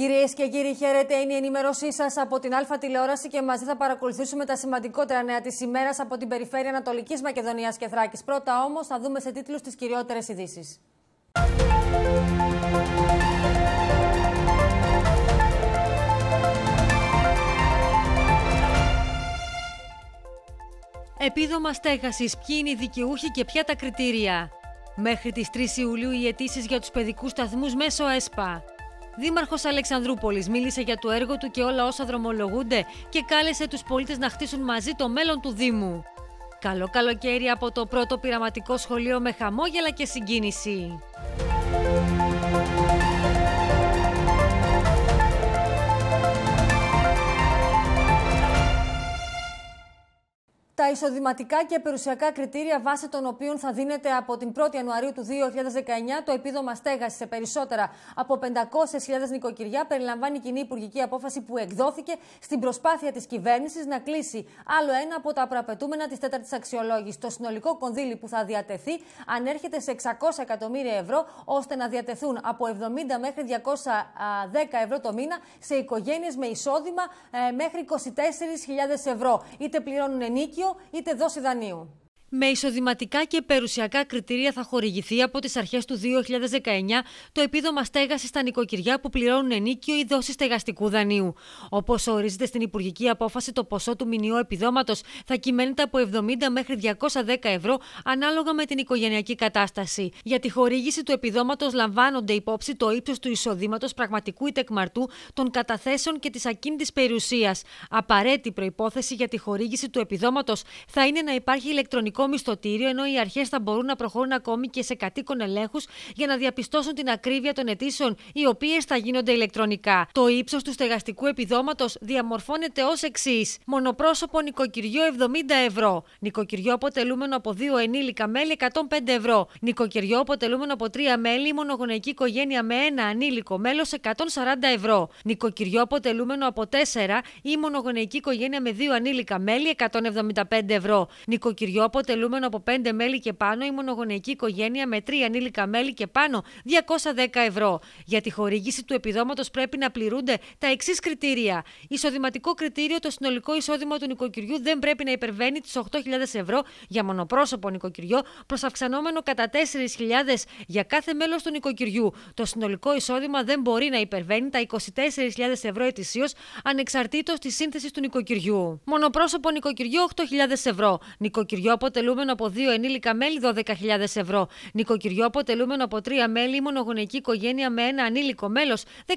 Κυρίες και κύριοι, χαίρετε. Είναι η ενημέρωσή σας από την Α τηλεόραση και μαζί θα παρακολουθήσουμε τα σημαντικότερα νέα της ημέρας από την περιφέρεια Ανατολικής Μακεδονίας και Θράκης. Πρώτα όμως θα δούμε σε τίτλους τις κυριότερες ειδήσεις. Επίδομα στέγασης, ποιοι είναι οι δικαιούχοι και ποια τα κριτήρια; Μέχρι τις 3 Ιουλίου οι αιτήσεις για τους παιδικούς σταθμούς μέσω ΕΣΠΑ. Δήμαρχος Αλεξανδρούπολης μίλησε για το έργο του και όλα όσα δρομολογούνται και κάλεσε τους πολίτες να χτίσουν μαζί το μέλλον του Δήμου. Καλό καλοκαίρι από το πρώτο πειραματικό σχολείο με χαμόγελα και συγκίνηση. Τα εισοδηματικά και περιουσιακά κριτήρια βάσει των οποίων θα δίνεται από την 1η Ιανουαρίου του 2019 το επίδομα στέγασης σε περισσότερα από 500.000 νοικοκυριά περιλαμβάνει κοινή υπουργική απόφαση που εκδόθηκε στην προσπάθεια της κυβέρνησης να κλείσει άλλο ένα από τα προαπαιτούμενα της τέταρτης αξιολόγησης. Το συνολικό κονδύλι που θα διατεθεί ανέρχεται σε 600 εκατομμύρια ευρώ, ώστε να διατεθούν από 70 μέχρι 210 ευρώ το μήνα σε οικογένειες με εισόδημα ε, μέχρι 24.000 ευρώ. Είτε πληρώνουν ενίκιο είτε δόση δανείου. Με εισοδηματικά και περιουσιακά κριτήρια θα χορηγηθεί από τις αρχές του 2019 το επίδομα στέγασης στα νοικοκυριά που πληρώνουν ενίκιο ή δόση στεγαστικού δανείου. Όπως ορίζεται στην Υπουργική Απόφαση, το ποσό του μηνιαίου επιδόματος θα κυμαίνεται από 70 μέχρι 210 ευρώ ανάλογα με την οικογενειακή κατάσταση. Για τη χορήγηση του επιδόματος λαμβάνονται υπόψη το ύψος του εισοδήματος πραγματικού ή τεκμαρτού, των καταθέσεων και της ακίνητης περιουσίας. Απαραίτητη προπόθεση για τη χορήγηση του επιδόματος θα είναι να υπάρχει ηλεκτρονικό μισθωτήριο, ενώ οι αρχές θα μπορούν να προχωρούν ακόμη και σε κατοίκον ελέγχους για να διαπιστώσουν την ακρίβεια των αιτήσεων, οι οποίες θα γίνονται ηλεκτρονικά. Το ύψος του στεγαστικού επιδόματος διαμορφώνεται ως εξής: Μονοπρόσωπο νοικοκυριό 70 ευρώ. Νοικοκυριό αποτελούμενο από δύο ενήλικα μέλη 105 ευρώ. Νοικοκυριό αποτελούμενο από τρία μέλη ή μονογονεϊκή οικογένεια με ένα ανήλικο μέλος 140 ευρώ. Νοικοκυριό αποτελούμενο από τέσσερα ή μονογονεϊκή οικογένεια με δύο ανήλικα μέλη 175 ευρώ. Νοικοκυριό αποτελούμενο από 5 μέλη και πάνω ή μονογονεϊκή οικογένεια με 3 ανήλικα μέλη και πάνω 210 ευρώ. Για τη χορήγηση του επιδόματος πρέπει να πληρούνται τα εξής κριτήρια. Εισοδηματικό κριτήριο: το συνολικό εισόδημα του νοικοκυριού δεν πρέπει να υπερβαίνει τι 8.000 ευρώ για μονοπρόσωπο νοικοκυριό, προσαυξανόμενο κατά 4.000 για κάθε μέλος του νοικοκυριού. Το συνολικό εισόδημα δεν μπορεί να υπερβαίνει τα 24.000 ευρώ ετησίως, ανεξαρτήτως της σύνθεσης του νοικοκυριού. Μονοπρόσωπο νοικοκυριό 8.000 ευρώ. Νοικοκυριό αποτελούμενο από δύο ενήλικα μέλη 12.000 ευρώ. Νοικοκυριό αποτελούμενο από τρία μέλη ή μονογονεϊκή οικογένεια με ένα ανήλικο μέλος 16.000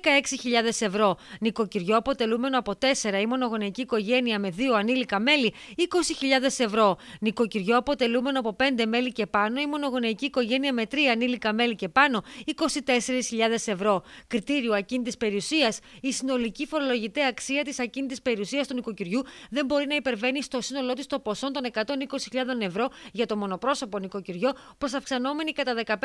ευρώ. Νοικοκυριό αποτελούμενο από τέσσερα ή μονογονεϊκή οικογένεια με δύο ανήλικα μέλη 20.000 ευρώ. Νοικοκυριό αποτελούμενο από πέντε μέλη και πάνω ή μονογονεϊκή οικογένεια με τρία ανήλικα μέλη και πάνω 24.000 ευρώ. Κριτήριο ακίνητης περιουσίας: η συνολική φορολογητέα αξία της ακίνητης περιουσίας του νοικοκυριού δεν μπορεί να υπερβαίνει στο σύνολό της το ποσό των 120.000 ευρώ για το μονοπρόσωπο νοικοκυριό, αυξανόμενη κατά 15.000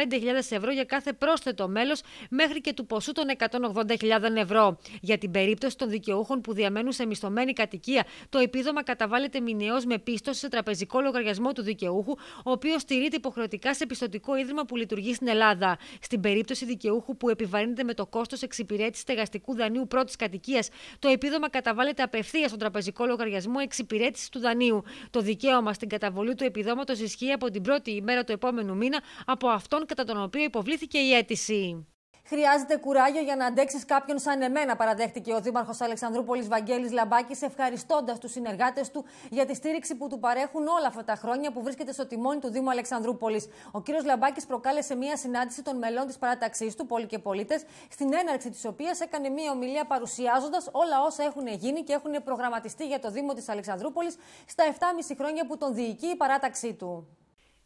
ευρώ για κάθε πρόσθετο μέλος μέχρι και του ποσού των 180.000 ευρώ. Για την περίπτωση των δικαιούχων που διαμένουν σε μισθωμένη κατοικία, το επίδομα καταβάλλεται μηνιαίως με πίστοση σε τραπεζικό λογαριασμό του δικαιούχου, ο οποίος στηρείται υποχρεωτικά σε πιστοτικό ίδρυμα που λειτουργεί στην Ελλάδα. Στην περίπτωση δικαιούχου που επιβαρύνεται με το κόστος εξυπηρέτησης στεγαστικού δανείου πρώτης κατοικίας, το επίδομα καταβάλλεται απευθείας στον τραπεζικό λογαριασμό εξυπηρέτησης του δανείου. Το δικαίωμα στην καταβολή του επιδόματος ισχύει από την πρώτη ημέρα του επόμενου μήνα από αυτόν κατά τον οποίο υποβλήθηκε η αίτηση. Χρειάζεται κουράγιο για να αντέξεις κάποιον σαν εμένα, παραδέχτηκε ο Δήμαρχος Αλεξανδρούπολης Βαγγέλης Λαμπάκης, ευχαριστώντας τους συνεργάτες του για τη στήριξη που του παρέχουν όλα αυτά τα χρόνια που βρίσκεται στο τιμόνι του Δήμου Αλεξανδρούπολης. Ο κ. Λαμπάκης προκάλεσε μία συνάντηση των μελών της παράταξής του, Πόλη και Πολίτες, στην έναρξη της οποίας έκανε μία ομιλία παρουσιάζοντας όλα όσα έχουν γίνει και έχουν προγραμματιστεί για το Δήμο της Αλεξανδρούπολης στα 7,5 χρόνια που τον διοικεί η παράταξή του.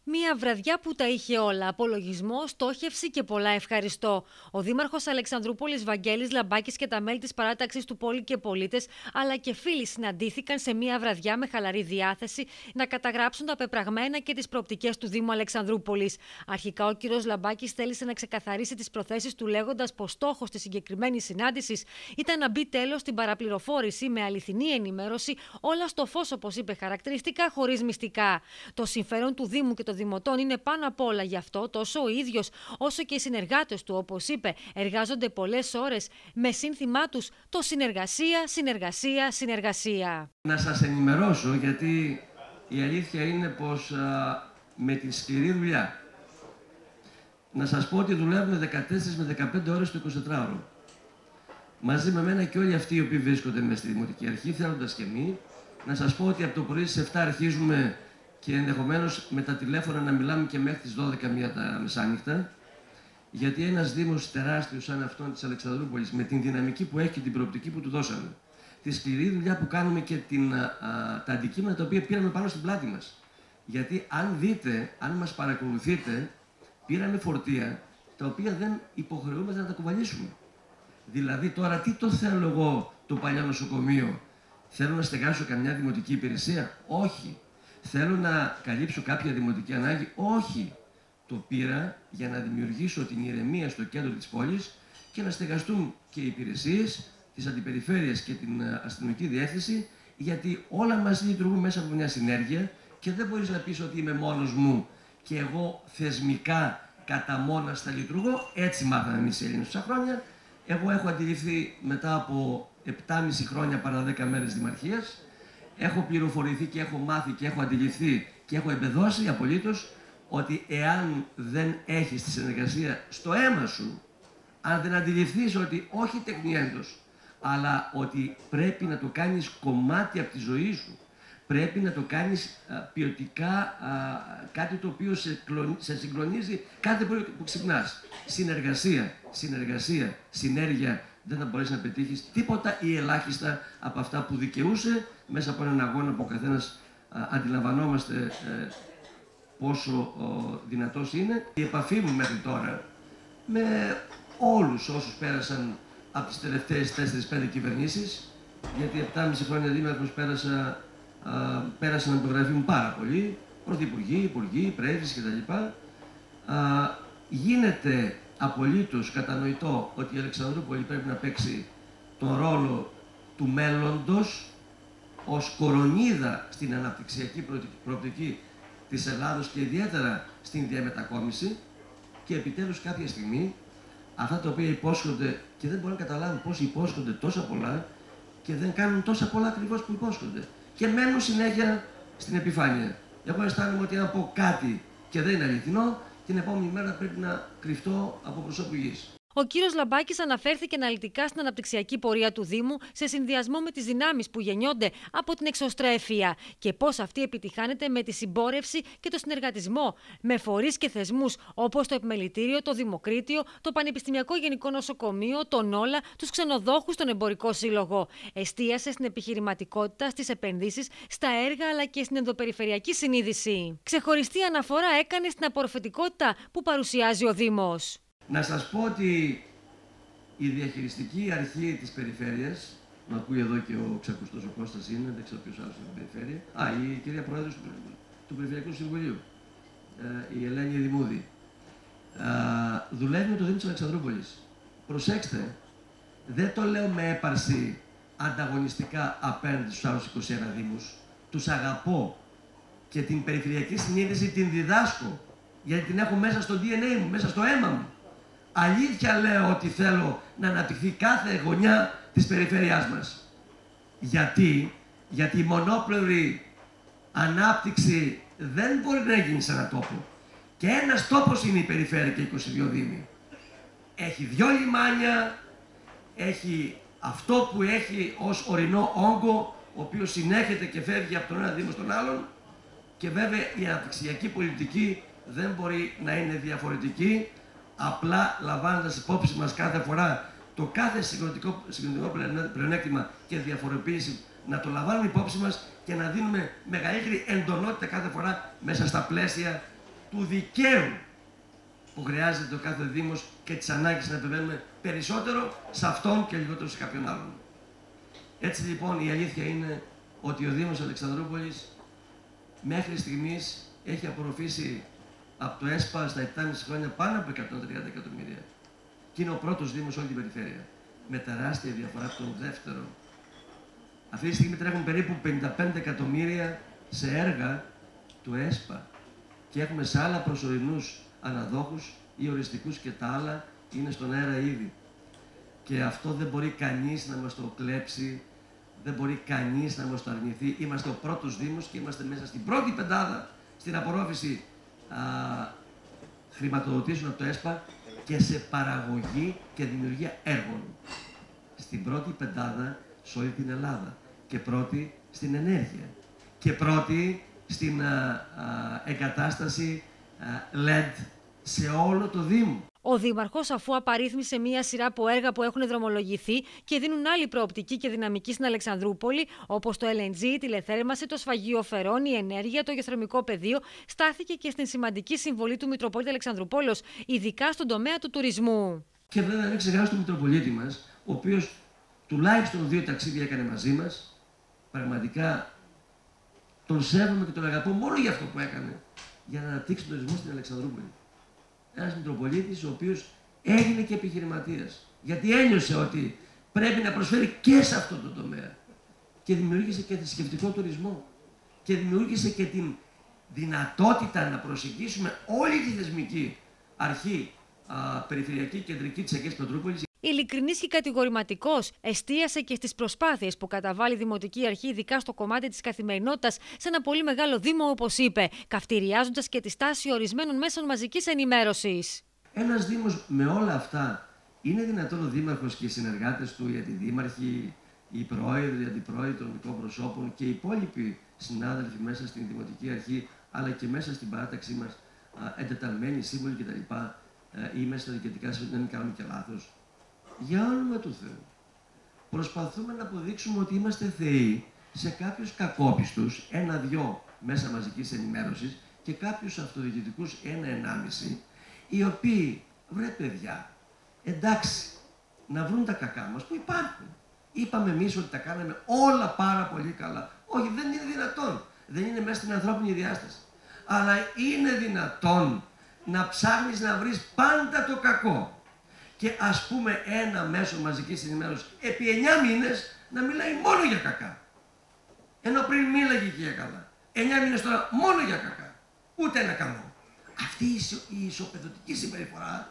Μία βραδιά που τα είχε όλα. Απολογισμό, στόχευση και πολλά ευχαριστώ. Ο Δήμαρχος Αλεξανδρούπολης Βαγγέλης Λαμπάκης και τα μέλη της παράταξης του Πόλη και Πολίτες, αλλά και φίλοι συναντήθηκαν σε μία βραδιά με χαλαρή διάθεση να καταγράψουν τα πεπραγμένα και τις προοπτικές του Δήμου Αλεξανδρούπολης. Αρχικά ο κ. Λαμπάκης θέλησε να ξεκαθαρίσει τις προθέσεις του, λέγοντας πως στόχος της συγκεκριμένης συνάντησης ήταν να μπει τέλος στην παραπληροφόρηση με αληθινή ενημέρωση, όλα στο φως, όπως είπε χαρακτηριστικά, χωρίς μυστικά. Το συμφέρον του Δήμου και το των δημοτών είναι πάνω απ' όλα γι' αυτό, τόσο ο ίδιος όσο και οι συνεργάτες του, όπως είπε, εργάζονται πολλές ώρες με σύνθημά τους το συνεργασία, συνεργασία, συνεργασία. Να σας ενημερώσω, γιατί η αλήθεια είναι πως με τη σκληρή δουλειά. Να σας πω ότι δουλεύουμε 14 με 15 ώρες το 24ωρο. Μαζί με μένα και όλοι αυτοί οι οποίοι βρίσκονται μέσα στη Δημοτική Αρχή, θέλοντας και εμείς, να σας πω ότι από το πρωί στις 7 αρχίζουμε και ενδεχομένως με τα τηλέφωνα να μιλάμε και μέχρι τις 12 μία τα μεσάνυχτα, γιατί ένας Δήμος τεράστιος σαν αυτόν της Αλεξανδρούπολης, με την δυναμική που έχει και την προοπτική που του δώσαμε, τη σκληρή δουλειά που κάνουμε και την, α, τα αντικείμενα τα οποία πήραμε πάνω στην πλάτη μας. Γιατί αν δείτε, αν μας παρακολουθείτε, πήραμε φορτία τα οποία δεν υποχρεούμε να τα κουβαλήσουμε. Δηλαδή τώρα τι το θέλω εγώ το παλιό νοσοκομείο; Θέλω να στεγάσω καμιά δημοτική υπηρεσία; Όχι. Θέλω να καλύψω κάποια δημοτική ανάγκη. Όχι. Το πήρα για να δημιουργήσω την ηρεμία στο κέντρο της πόλης και να στεγαστούν και οι υπηρεσίες της αντιπεριφέρειας και την ε, αστυνομική διεύθυνση γιατί όλα μαζί λειτουργούν μέσα από μια συνέργεια και δεν μπορείς να πεις ότι είμαι μόνος μου και εγώ θεσμικά κατά μόνας στα λειτουργώ. Έτσι μάθαμε εμείς οι Έλληνες τόσα χρόνια. Εγώ έχω αντιληφθεί μετά από 7,5 χρόνια παρά 10 μέρες δημαρχίας. Έχω πληροφορηθεί και έχω μάθει και έχω αντιληφθεί και έχω εμπεδώσει απολύτως ότι εάν δεν έχεις τη συνεργασία στο αίμα σου, αν δεν αντιληφθείς ότι όχι τεχνιέντος, αλλά ότι πρέπει να το κάνεις κομμάτι από τη ζωή σου, πρέπει να το κάνεις α, ποιοτικά α, κάτι το οποίο σε, σε συγκλονίζει κάθε που, που ξυπνάς. Συνεργασία, συνεργασία, συνέργεια. Δεν θα μπορέσεις να πετύχεις τίποτα ή ελάχιστα από αυτά που δικαιούσε μέσα από έναν αγώνα που ο καθένας αντιλαμβανόμαστε ε, πόσο ο, δυνατός είναι. Η επαφή μου μέχρι τώρα με όλους όσους πέρασαν από τις τελευταίες 4-5 κυβερνήσεις, γιατί 7,5 χρόνια δήμαρχος πέρασα πέρασαν από το γραφείο μου πάρα πολύ, πρωθυπουργοί, υπουργοί, πρέσβεις κτλ. γίνεται απολύτως κατανοητό ότι η Αλεξανδρούπολη πρέπει να παίξει τον ρόλο του μέλλοντος ως κορονίδα στην αναπτυξιακή προοπτική της Ελλάδος και ιδιαίτερα στην διαμετακόμιση και επιτέλους κάποια στιγμή αυτά τα οποία υπόσχονται και δεν μπορώ να καταλάβω πώς υπόσχονται τόσα πολλά και δεν κάνουν τόσα πολλά ακριβώς που υπόσχονται και μένουν συνέχεια στην επιφάνεια. Εγώ αισθάνομαι ότι αν πω κάτι και δεν είναι αληθινό, την επόμενη μέρα πρέπει να κρυφτώ από προσώπου γης. Ο κύριος Λαμπάκης αναφέρθηκε αναλυτικά στην αναπτυξιακή πορεία του Δήμου σε συνδυασμό με τις δυνάμεις που γεννιόνται από την εξωστρέφεια και πώς αυτή επιτυχάνεται με τη συμπόρευση και το συνεργατισμό με φορείς και θεσμούς όπως το Επιμελητήριο, το Δημοκρίτιο, το Πανεπιστημιακό Γενικό Νοσοκομείο, τον Όλα, τους ξενοδόχους, τον Εμπορικό Σύλλογο. Εστίασε στην επιχειρηματικότητα, στις επενδύσεις, στα έργα αλλά και στην ενδοπεριφερειακή συνείδηση. Ξεχωριστή αναφορά έκανε στην απορροφητικότητα που παρουσιάζει ο Δήμος. Να σας πω ότι η διαχειριστική αρχή της περιφέρειας, να ακούει εδώ και ο ξακουστός ο Κώστας είναι, δεν ξέρω ποιος άλλος στην περιφέρεια, α, η κυρία Πρόεδρος του, του Περιφερειακού Συμβουλίου, ε, η Ελένη Δημούδη, ε, δουλεύει με το Δήμο της Αλεξανδρούπολης. Προσέξτε, δεν το λέω με έπαρση ανταγωνιστικά απέναντι στους άλλους 21 Δήμους. Τους αγαπώ και την περιφερειακή συνείδηση την διδάσκω, γιατί την έχω μέσα στο DNA μου, μέσα στο αίμα μου. Αλήθεια λέω ότι θέλω να αναπτυχθεί κάθε γωνιά της περιφέρειάς μας. Γιατί, γιατί η μονόπλευρη ανάπτυξη δεν μπορεί να γίνει σε έναν τόπο. Και ένας τόπος είναι η περιφέρεια και 22 δήμοι. Έχει δυο λιμάνια, έχει αυτό που έχει ως ορεινό όγκο, ο οποίος συνέχεται και φεύγει από τον ένα δήμο στον άλλον και βέβαια η αναπτυξιακή πολιτική δεν μπορεί να είναι διαφορετική απλά λαμβάνοντας υπόψη μας κάθε φορά το κάθε συγκριτικό, συγκριτικό πλεονέκτημα και διαφοροποίηση να το λαμβάνουμε υπόψη μας και να δίνουμε μεγαλύτερη εντονότητα κάθε φορά μέσα στα πλαίσια του δικαίου που χρειάζεται το κάθε Δήμος και τις ανάγκες να επιβαίνουμε περισσότερο σε αυτόν και λιγότερο σε κάποιον άλλον. Έτσι λοιπόν η αλήθεια είναι ότι ο Δήμος Αλεξανδρούπολης μέχρι στιγμής έχει απορροφήσει από το ΕΣΠΑ στα 7,5 χρόνια πάνω από 130 εκατομμύρια. Και είναι ο πρώτος Δήμος όλη την περιφέρεια. Με τεράστια διαφορά από τον δεύτερο. Αυτή τη στιγμή τρέχουν περίπου 55 εκατομμύρια σε έργα του ΕΣΠΑ. και έχουμε σε άλλα προσωρινούς αναδόχους ή οριστικούς και τα άλλα είναι στον αέρα ήδη. Και αυτό δεν μπορεί κανείς να μας το κλέψει, δεν μπορεί κανείς να μας το αρνηθεί. Είμαστε ο πρώτος Δήμος και είμαστε μέσα στην πρώτη πεντάδα στην απορρόφηση α, χρηματοδοτήσεων από το ΕΣΠΑ και σε παραγωγή και δημιουργία έργων. Στην πρώτη πεντάδα σε όλη την Ελλάδα και πρώτη στην ενέργεια και πρώτη στην εγκατάσταση LED σε όλο το Δήμο. Ο Δήμαρχος, αφού απαρίθμησε μία σειρά από έργα που έχουν δρομολογηθεί και δίνουν άλλη προοπτική και δυναμική στην Αλεξανδρούπολη, όπως το LNG, η τηλεθέρμαση, το σφαγείο φερών, η ενέργεια, το γεθρομικό πεδίο, στάθηκε και στην σημαντική συμβολή του Μητροπόλητη Αλεξανδρούπολος, ειδικά στον τομέα του τουρισμού. Και βέβαια, μην ξεχάσουμε τον Μητροπολίτη μας, ο οποίος τουλάχιστον δύο ταξίδια έκανε μαζί μας. Πραγματικά τον σέβομαι και τον αγαπώ μόνο για αυτό που έκανε, για να αναπτύξει τον τουρισμό στην Αλεξανδρούπολη ένας Μητροπολίτης ο οποίος έγινε και επιχειρηματίας. Γιατί ένιωσε ότι πρέπει να προσφέρει και σε αυτό το τομέα. Και δημιούργησε και θρησκευτικό τουρισμό. Και δημιούργησε και την δυνατότητα να προσεγγίσουμε όλη τη θεσμική αρχή α, περιφερειακή κεντρική της Αγίας Πετρούπολης Ειλικρινής και κατηγορηματικός, εστίασε και στις προσπάθειες που καταβάλει η Δημοτική Αρχή, ειδικά στο κομμάτι της καθημερινότητας, σε ένα πολύ μεγάλο Δήμο, όπως είπε, καυτηριάζοντας και τη στάση ορισμένων μέσων μαζικής ενημέρωσης. Ένας Δήμος με όλα αυτά, είναι δυνατόν ο Δήμαρχος και οι συνεργάτες του, οι αντιδήμαρχοι, οι πρόεδροι, οι αντιπρόεδροι των μικρών προσώπων και οι υπόλοιποι συνάδελφοι μέσα στην Δημοτική Αρχή, αλλά και μέσα στην παράταξή μας, εντεταλμένοι σύμβολοι κτλ. Ε, ή μέσα στα διοικητικά να μην κάνουμε και λάθος για όνομα του Θεού. Προσπαθούμε να αποδείξουμε ότι είμαστε θεοί σε κάποιους κακόπιστους, ένα-δυο μέσα μαζικής ενημέρωσης και κάποιους αυτοδιοικητικούς ένα-ενάμιση, οι οποίοι, βρε παιδιά, εντάξει, να βρουν τα κακά μας που υπάρχουν. Είπαμε εμείς ότι τα κάναμε όλα πάρα πολύ καλά. Όχι, δεν είναι δυνατόν. Δεν είναι μέσα στην ανθρώπινη διάσταση. Αλλά είναι δυνατόν να ψάχνεις να βρεις πάντα το κακό και ας πούμε ένα μέσο μαζικής ενημέρωσης επί 9 μήνες να μιλάει μόνο για κακά. Ενώ πριν μίλαγε και για καλά. 9 μήνες τώρα μόνο για κακά. Ούτε ένα καλό. Αυτή η ισοπεδωτική συμπεριφορά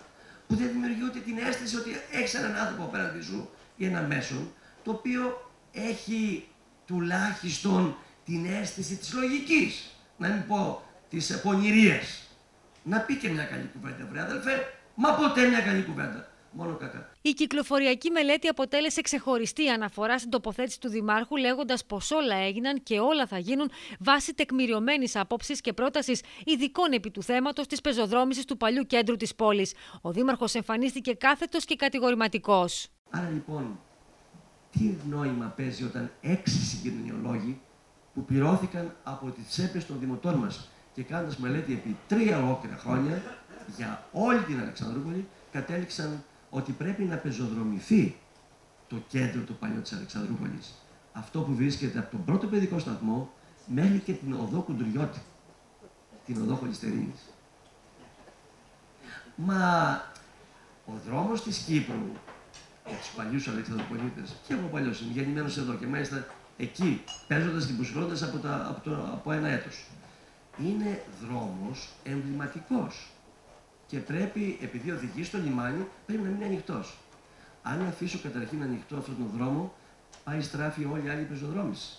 που δεν δημιουργεί ούτε την αίσθηση ότι έχεις έναν άνθρωπο απέναντι σου ή ένα μέσο το οποίο έχει τουλάχιστον την αίσθηση της λογικής. Να μην πω της πονηρίας. Να πει και μια καλή κουβέντα, βρε αδελφέ, μα ποτέ μια καλή κουβέντα μόνο κακά. Η κυκλοφοριακή μελέτη αποτέλεσε ξεχωριστή αναφορά στην τοποθέτηση του Δημάρχου, λέγοντας πως όλα έγιναν και όλα θα γίνουν βάσει τεκμηριωμένης άποψης και πρότασης ειδικών επί του θέματος της πεζοδρόμησης του παλιού κέντρου της πόλης. Ο Δήμαρχος εμφανίστηκε κάθετος και κατηγορηματικός. Άρα λοιπόν, τι νόημα παίζει όταν έξι συγκοινωνιολόγοι που πληρώθηκαν από τις τσέπες των δημοτών μας και κάνοντας μελέτη επί τρία ολόκληρα χρόνια για όλη την Αλεξανδρούπολη, κατέληξαν ότι πρέπει να πεζοδρομηθεί το κέντρο του παλιού της Αλεξανδρούπολης. Αυτό που βρίσκεται από τον πρώτο παιδικό σταθμό μέχρι και την οδό Κουντουριώτη, την οδό Χολυστερίνης. Μα ο δρόμος της Κύπρου για τους παλιούς Αλεξανδροπολίτες και εγώ παλιός είμαι γεννημένος εδώ και μάλιστα εκεί παίζοντας και μπουσουλώντας από, από, από ένα έτος. Είναι δρόμος εμβληματικός και πρέπει, επειδή οδηγείς στο λιμάνι, πρέπει να μείνει ανοιχτός. Αν αφήσω καταρχήν ανοιχτό αυτόν τον δρόμο, πάει στράφει όλη η άλλη πεζοδρόμηση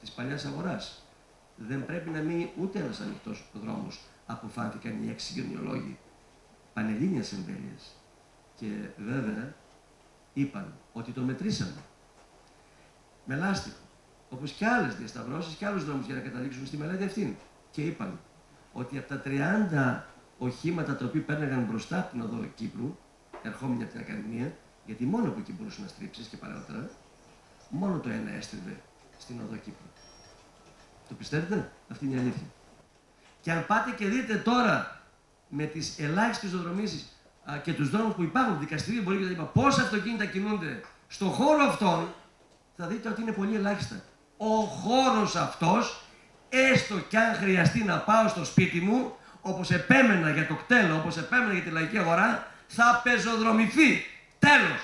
της παλιάς αγοράς. Δεν πρέπει να μείνει ούτε ένας ανοιχτός δρόμος, αποφάνθηκαν οι έξι γενιολόγοι πανελλήνια εμβέλεια. Και βέβαια είπαν ότι το μετρήσαμε. Με λάστιχο. Όπως και άλλες διασταυρώσεις και άλλους δρόμους για να καταλήξουν στη μελέτη αυτή. Και είπαν ότι από τα 30 οχήματα τα οποία πέρναγαν μπροστά από την οδό Κύπρου, ερχόμενοι από την Ακαδημία, γιατί μόνο από εκεί μπορούσες να στρίψεις και παράδοτρα, μόνο το ένα έστριβε στην οδό Κύπρου. Το πιστεύετε, αυτή είναι η αλήθεια. Και αν πάτε και δείτε τώρα με τις ελάχιστες οδρομήσει και τους δρόμους που υπάρχουν, δικαστηρία μπορεί και τα λοιπά, πόσα αυτοκίνητα κινούνται στον χώρο αυτόν, θα δείτε ότι είναι πολύ ελάχιστα. Ο χώρος αυτός, έστω κι αν χρειαστεί να πάω στο σπίτι μου, όπως επέμενα για το κτέλο, όπως επέμενα για τη λαϊκή αγορά, θα πεζοδρομηθεί. Τέλος.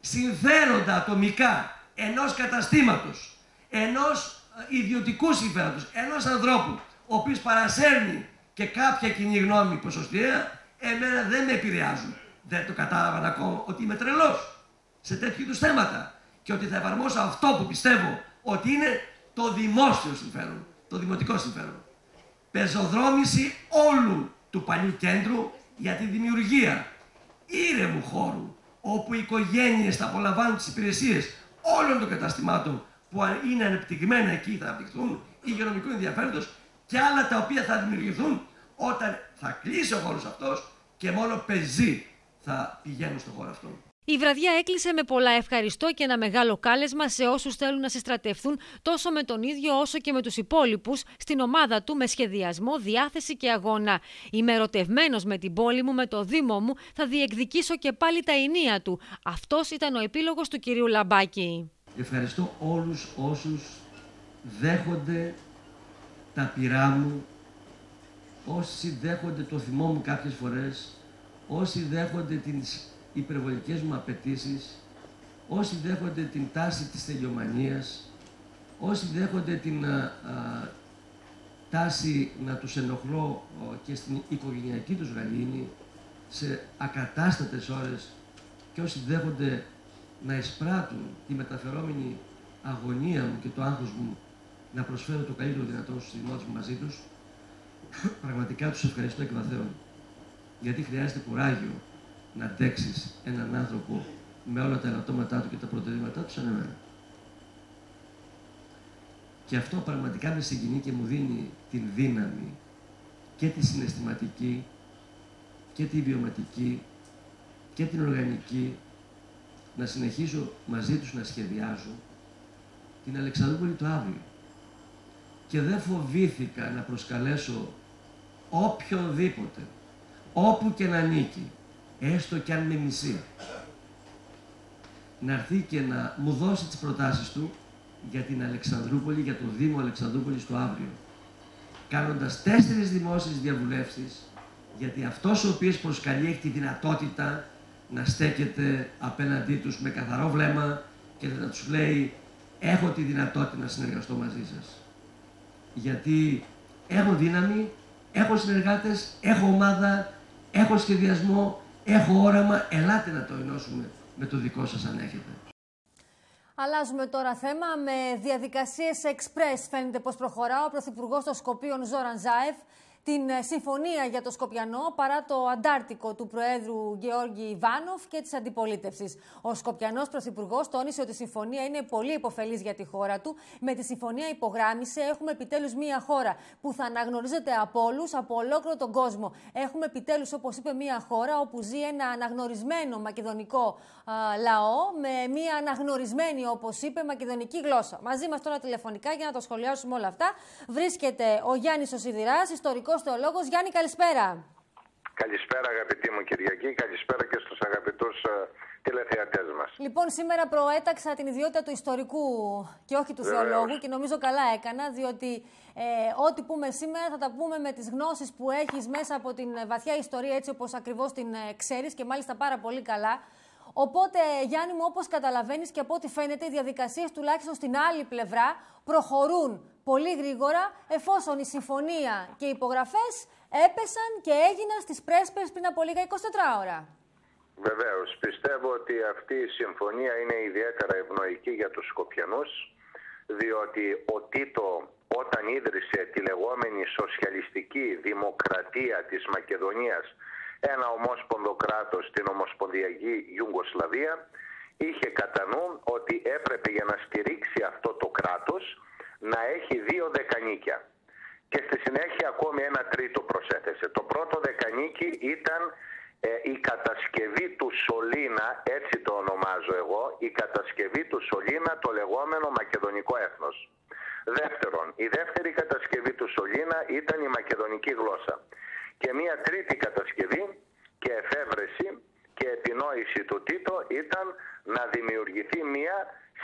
Συμφέροντα ατομικά ενός καταστήματος, ενός ε, ιδιωτικού συμφέροντος, ενός ανθρώπου, ο οποίος παρασέρνει και κάποια κοινή γνώμη ποσοστιαία, εμένα δεν με επηρεάζουν. Δεν το κατάλαβαν ακόμα ότι είμαι τρελός σε τέτοιου είδους θέματα και ότι θα εφαρμόσω αυτό που πιστεύω ότι είναι το δημόσιο συμφέρον, το δημοτικό συμφέρον. Πεζοδρόμηση όλου του παλιού κέντρου για τη δημιουργία ήρεμου χώρου όπου οι οικογένειες θα απολαμβάνουν τις υπηρεσίες όλων των καταστημάτων που είναι ανεπτυγμένα εκεί θα αναπτυχθούν υγειονομικού ενδιαφέροντος και άλλα τα οποία θα δημιουργηθούν όταν θα κλείσει ο χώρος αυτός και μόνο πεζοί θα πηγαίνουν στον χώρο αυτό. Η βραδιά έκλεισε με πολλά ευχαριστώ και ένα μεγάλο κάλεσμα σε όσους θέλουν να συστρατευτούν τόσο με τον ίδιο όσο και με τους υπόλοιπους στην ομάδα του με σχεδιασμό, διάθεση και αγώνα. Είμαι ερωτευμένος με την πόλη μου, με το Δήμο μου, θα διεκδικήσω και πάλι τα ενία του. Αυτός ήταν ο επίλογος του κυρίου Λαμπάκη. Ευχαριστώ όλους όσους δέχονται τα πειρά μου, όσοι δέχονται το θυμό μου κάποιες φορές, όσοι δέχονται τις υπερβολικές μου απαιτήσεις, όσοι δέχονται την τάση της τελειομανίας, όσοι δέχονται την α, τάση να τους ενοχλώ και στην οικογενειακή τους γαλήνη, σε ακατάστατες ώρες και όσοι δέχονται να εισπράττουν τη μεταφερόμενη αγωνία μου και το άγχος μου να προσφέρω το καλύτερο δυνατό στους δημότες μου μαζί τους, πραγματικά τους ευχαριστώ και βαθέων. Γιατί χρειάζεται κουράγιο να αντέξεις έναν άνθρωπο με όλα τα ελαττώματά του και τα προτερήματά του σαν εμένα. Και αυτό πραγματικά με συγκινεί και μου δίνει την δύναμη και τη συναισθηματική και τη βιωματική και την οργανική να συνεχίσω μαζί τους να σχεδιάζω την Αλεξανδρούπολη του αύριο. Και δεν φοβήθηκα να προσκαλέσω οποιονδήποτε, όπου και να νίκει, έστω κι αν με μισεί, να έρθει και να μου δώσει τις προτάσεις του για την Αλεξανδρούπολη, για το Δήμο Αλεξανδρούπολης του αύριο, κάνοντας τέσσερις δημόσιες διαβουλεύσεις, γιατί αυτός ο οποίος προσκαλεί έχει τη δυνατότητα να στέκεται απέναντί τους με καθαρό βλέμμα και να τους λέει έχω τη δυνατότητα να συνεργαστώ μαζί σας. Γιατί έχω δύναμη, έχω συνεργάτες, έχω ομάδα, έχω σχεδιασμό, έχω όραμα, ελάτε να το ενώσουμε με το δικό σας αν έχετε. Αλλάζουμε τώρα θέμα. Με διαδικασίες express φαίνεται πως προχωρά ο Πρωθυπουργός των Σκοπίων Ζόραν Ζάεφ την ε, συμφωνία για το Σκοπιανό παρά το αντάρτικο του Προέδρου Γεώργη Ιβάνοφ και της αντιπολίτευσης. Ο Σκοπιανός Πρωθυπουργός τόνισε ότι η συμφωνία είναι πολύ υποφελής για τη χώρα του. Με τη συμφωνία υπογράμμισε έχουμε επιτέλους μία χώρα που θα αναγνωρίζεται από όλους, από ολόκληρο τον κόσμο. Έχουμε επιτέλους, όπως είπε, μία χώρα όπου ζει ένα αναγνωρισμένο μακεδονικό λαό με μία αναγνωρισμένη, όπως είπε, μακεδονική γλώσσα. Μαζί μα τώρα τηλεφωνικά για να το σχολιάσουμε όλα αυτά βρίσκεται ο Γιάννης Οσιδηρά, ιστορικός θεολόγος. Γιάννη, καλησπέρα. Καλησπέρα αγαπητή μου Κυριακή, καλησπέρα και στους αγαπητούς uh, τηλεθεατές μας. Λοιπόν, σήμερα προέταξα την ιδιότητα του ιστορικού και όχι του θεολόγου και νομίζω καλά έκανα, διότι ε, ό,τι πούμε σήμερα θα τα πούμε με τις γνώσεις που έχεις μέσα από την βαθιά ιστορία έτσι όπως ακριβώς την ε, ξέρεις και μάλιστα πάρα πολύ καλά. Οπότε, Γιάννη μου, όπως καταλαβαίνεις και από ό,τι φαίνεται, οι διαδικασίες τουλάχιστον στην άλλη πλευρά προχωρούν πολύ γρήγορα, εφόσον η συμφωνία και οι υπογραφές έπεσαν και έγιναν στις πρέσπες πριν από λίγα 24 ώρα. Βεβαίως. Πιστεύω ότι αυτή η συμφωνία είναι ιδιαίτερα ευνοϊκή για τους Σκοπιανούς, διότι ο Τίτο όταν ίδρυσε τη λεγόμενη σοσιαλιστική δημοκρατία της Μακεδονίας ένα ομόσπονδο κράτος στην Ομοσπονδιακή Ιουγκοσλαβία είχε κατά νου ότι έπρεπε για να στηρίξει αυτό το κράτος να έχει δύο δεκανίκια. Και στη συνέχεια ακόμη ένα τρίτο προσέθεσε. Το πρώτο δεκανίκι ήταν ε, η κατασκευή του Σολίνα, έτσι το ονομάζω εγώ, η κατασκευή του Σολίνα, το λεγόμενο μακεδονικό έθνος. Δεύτερον, η δεύτερη κατασκευή του Σολίνα ήταν η μακεδονική γλώσσα. Και μία τρίτη κατασκευή και εφεύρεση και επινόηση του Τίτο ήταν να δημιουργηθεί μία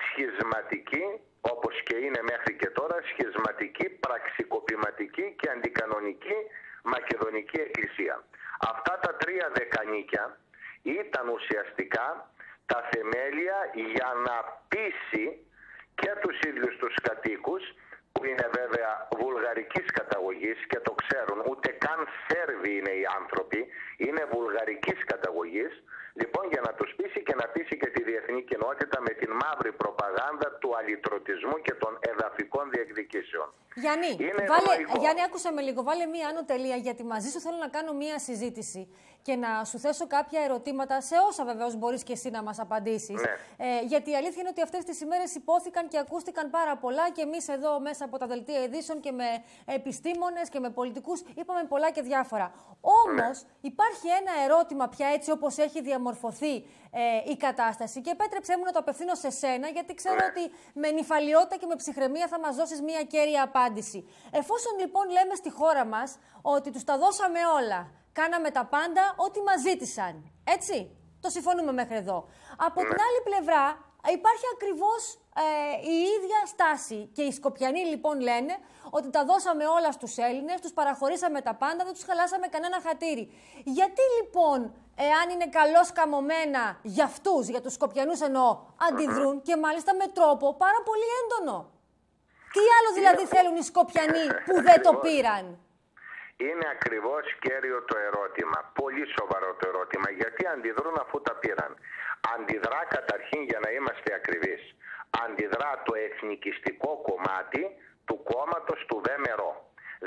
σχισματική, όπως και είναι μέχρι και τώρα, σχισματική, πραξικοπηματική και αντικανονική Μακεδονική Εκκλησία. Αυτά τα τρία δεκανίκια ήταν ουσιαστικά τα θεμέλια για να πείσει και τους ίδιους τους κατοίκους που είναι βέβαια βουλγαρικής καταγωγής καταγωγής και το ξέρουν, ούτε καν Σέρβοι είναι οι άνθρωποι, είναι βουλγαρικής καταγωγής, λοιπόν για να τους πείσει και να πείσει και τη διεθνή κοινότητα με την μαύρη προπαγάνδα του αλυτρωτισμού και των εδαφικών διεκδικήσεων. Γιάννη, βάλε, Γιάννη, άκουσα με λίγο. Βάλε μία άνω τελεία, γιατί μαζί σου θέλω να κάνω μία συζήτηση και να σου θέσω κάποια ερωτήματα σε όσα βεβαίως μπορείς και εσύ να μας απαντήσεις. Ναι. Ε, γιατί η αλήθεια είναι ότι αυτές τις ημέρες υπόθηκαν και ακούστηκαν πάρα πολλά και εμείς εδώ μέσα από τα δελτία ειδήσεων και με επιστήμονες και με πολιτικούς είπαμε πολλά και διάφορα. Όμως ναι. υπάρχει ένα ερώτημα πια έτσι όπως έχει διαμορφωθεί ε, η κατάσταση και επέτρεψέ μου να το απευθύνω σε σένα γιατί ξέρω ναι. ότι με νυφαλιότητα και με ψυχραιμία θα μας δώσεις μία κέρια απάντηση. Εφόσον λοιπόν λέμε στη χώρα μας ότι τους τα δώσαμε όλα κάναμε τα πάντα ό,τι μας ζήτησαν. Έτσι, το συμφωνούμε μέχρι εδώ. Από την ναι. άλλη πλευρά υπάρχει ακριβώς ε, η ίδια στάση. Και οι Σκοπιανοί λοιπόν λένε ότι τα δώσαμε όλα στους Έλληνες, τους παραχωρήσαμε τα πάντα, δεν τους χαλάσαμε κανένα χατήρι. Γιατί λοιπόν, εάν είναι καλώς καμωμένα για αυτούς, για τους Σκοπιανούς εννοώ, αντιδρούν και μάλιστα με τρόπο πάρα πολύ έντονο. Τι άλλο δηλαδή θέλουν οι Σκοπιανοί που δεν το πήραν; Είναι ακριβώς κέριο το ερώτημα. Πολύ σοβαρό το ερώτημα. Γιατί αντιδρούν αφού τα πήραν. Αντιδρά καταρχήν για να είμαστε ακριβείς. Αντιδρά το εθνικιστικό κομμάτι του κόμματος του ΔΕΜΕΡΟ.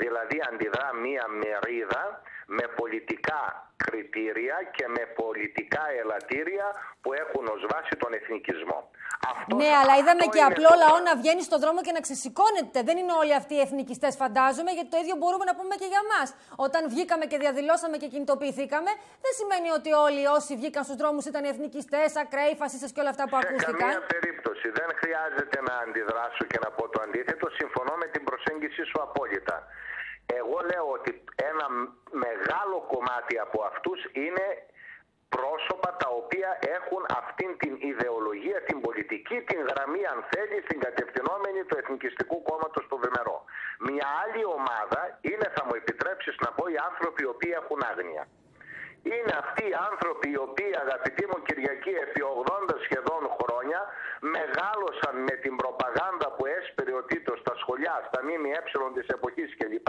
Δηλαδή αντιδρά μία μερίδα με πολιτικά κριτήρια και με πολιτικά ελαττήρια που έχουν ως βάση τον εθνικισμό. Αυτός, ναι, αλλά είδαμε και απλό λαό να βγαίνει στον δρόμο και να ξεσηκώνεται. Δεν είναι όλοι αυτοί οι εθνικιστές, φαντάζομαι, γιατί το ίδιο μπορούμε να πούμε και για μας. Όταν βγήκαμε και διαδηλώσαμε και κινητοποιηθήκαμε, δεν σημαίνει ότι όλοι όσοι βγήκαν στους δρόμους ήταν εθνικιστές, ακραίοι, φασίστες και όλα αυτά που Σε ακούστηκαν. Σε καμία περίπτωση. Δεν χρειάζεται να αντιδράσω και να πω το αντίθετο. Συμφωνώ με την προσέγγιση σου απόλυτα. Εγώ λέω ότι ένα μεγάλο κομμάτι από αυτούς είναι πρόσωπα τα οποία έχουν αυτήν την ιδεολογία, την πολιτική, την γραμμή αν θέλεις, την κατευθυνόμενη του Εθνικιστικού Κόμματος του Βεμερό. Μια άλλη ομάδα είναι, θα μου επιτρέψεις να πω, οι άνθρωποι οι οποίοι έχουν άγνοια. Είναι αυτοί οι άνθρωποι οι οποίοι, αγαπητοί μου Κυριακή, επί 80 σχεδόν χρόνια μεγάλωσαν με την προπαγάνδα που έσπερε ο Τίτος στα σχολιά, στα ΜΜΕ της εποχής κλπ.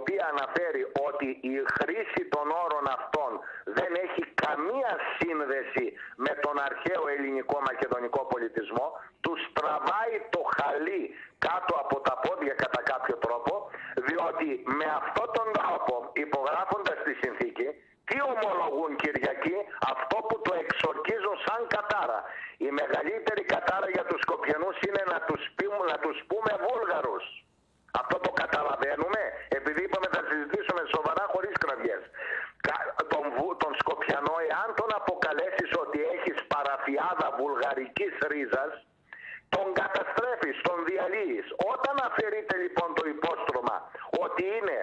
Οποία αναφέρει ότι η χρήση των όρων αυτών δεν έχει καμία σύνδεση με τον αρχαίο ελληνικό μακεδονικό πολιτισμό, τους τραβάει το χαλί κάτω από τα πόδια κατά κάποιο τρόπο, διότι με αυτόν τον τρόπο υπογράφοντας τη συνθήκη, τι ομολογούν Κυριακή, αυτό που το εξορκίζουν σαν κατάρα. Η μεγαλύτερη κατάρα για τους Σκοπιανούς είναι να τους, πούμε, να τους πούμε Βούλγαρους. Αυτό το καταλαβαίνουμε, επειδή είπαμε θα συζητήσουμε σοβαρά χωρίς κραυγές. Τον, τον Σκοπιανό, εάν τον αποκαλέσεις ότι έχεις παραφιάδα βουλγαρικής ρίζας, τον καταστρέφεις, τον διαλύεις. Όταν αφαιρείται λοιπόν το υπόστρωμα ότι είναι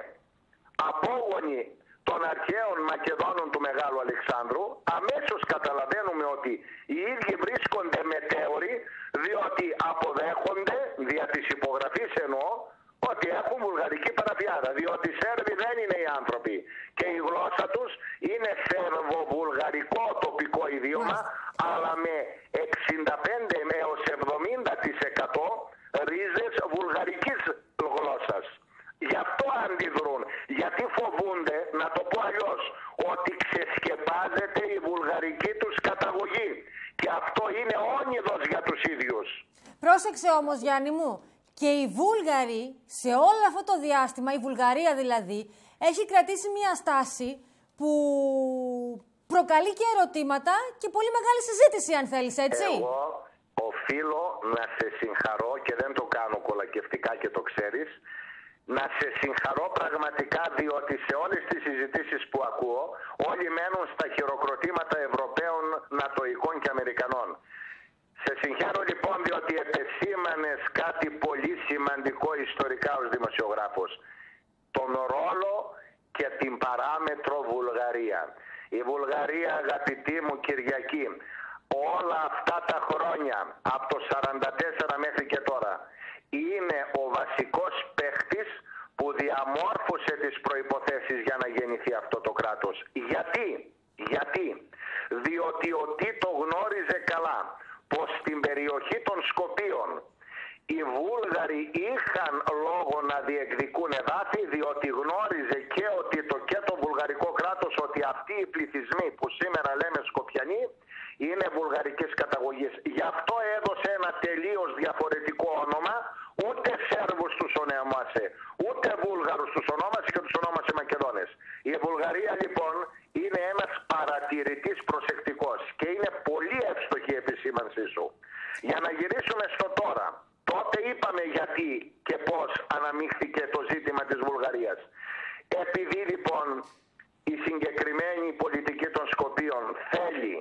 απόγονοι των αρχαίων Μακεδόνων του Μεγάλου Αλεξάνδρου, αμέσως καταλαβαίνουμε ότι οι ίδιοι βρίσκονται μετέωροι, διότι αποδέχονται, δια της υπογραφής εννοώ, ότι έχουν βουλγαρική παραφιάδα, διότι οι Σέρβοι δεν είναι οι άνθρωποι και η γλώσσα τους είναι σερβοβουλγαρικό τοπικό ιδιώμα, αλλά με 65 έως 70% ρίζες βουλγαρικής γλώσσας. Γι' αυτό αντιδρούν. Γιατί φοβούνται, να το πω αλλιώς, ότι ξεσκεπάζεται η βουλγαρική τους καταγωγή. Και αυτό είναι όνειδος για τους ίδιους. Πρόσεξε όμως Γιάννη μου, και οι Βούλγαροι σε όλο αυτό το διάστημα, η Βουλγαρία δηλαδή, έχει κρατήσει μια στάση που προκαλεί και ερωτήματα και πολύ μεγάλη συζήτηση αν θέλεις, έτσι. Εγώ οφείλω να σε συγχαρώ και δεν το κάνω κολακευτικά και το ξέρεις, να σε συγχαρώ πραγματικά διότι σε όλες τις συζητήσεις που ακούω όλοι μένουν στα χειροκροτήματα Ευρωπαίων, Νατοικών και Αμερικανών. Σε συγχαίρω λοιπόν διότι επεσήμανες κάτι πολύ σημαντικό ιστορικά ως δημοσιογράφος. Τον ρόλο και την παράμετρο Βουλγαρία. Η Βουλγαρία αγαπητή μου Κυριακή όλα αυτά τα χρόνια από το 44 μέχρι και τώρα είναι ο βασικός παίχτης που διαμόρφωσε τις προϋποθέσεις για να γεννηθεί αυτό το κράτος. Γιατί, γιατί, διότι ο Τίτο γνώριζε καλά πως στην περιοχή των Σκοπίων οι Βούλγαροι είχαν λόγο να διεκδικούν εδάφη διότι γνώριζε και ο Τίτο και το βουλγαρικό κράτος ότι αυτοί οι πληθυσμοί που σήμερα λέμε Σκοπιανοί είναι βουλγαρικής καταγωγής. Γι' αυτό έδωσε ένα τελείως διαφορετικό όνομα, ούτε Σέρβους τους ονόμασε, ούτε Βούλγαρους τους ονόμασε και τους ονόμασε Μακεδόνες. Η Βουλγαρία λοιπόν είναι ένας παρατηρητής προσεκτικός και είναι πολύ εύστοχη η επισήμανσή σου. Για να γυρίσουμε στο τώρα, τότε είπαμε γιατί και πώς αναμίχθηκε το ζήτημα της Βουλγαρίας. Επειδή λοιπόν η συγκεκριμένη πολιτική των Σκοπίων θέλει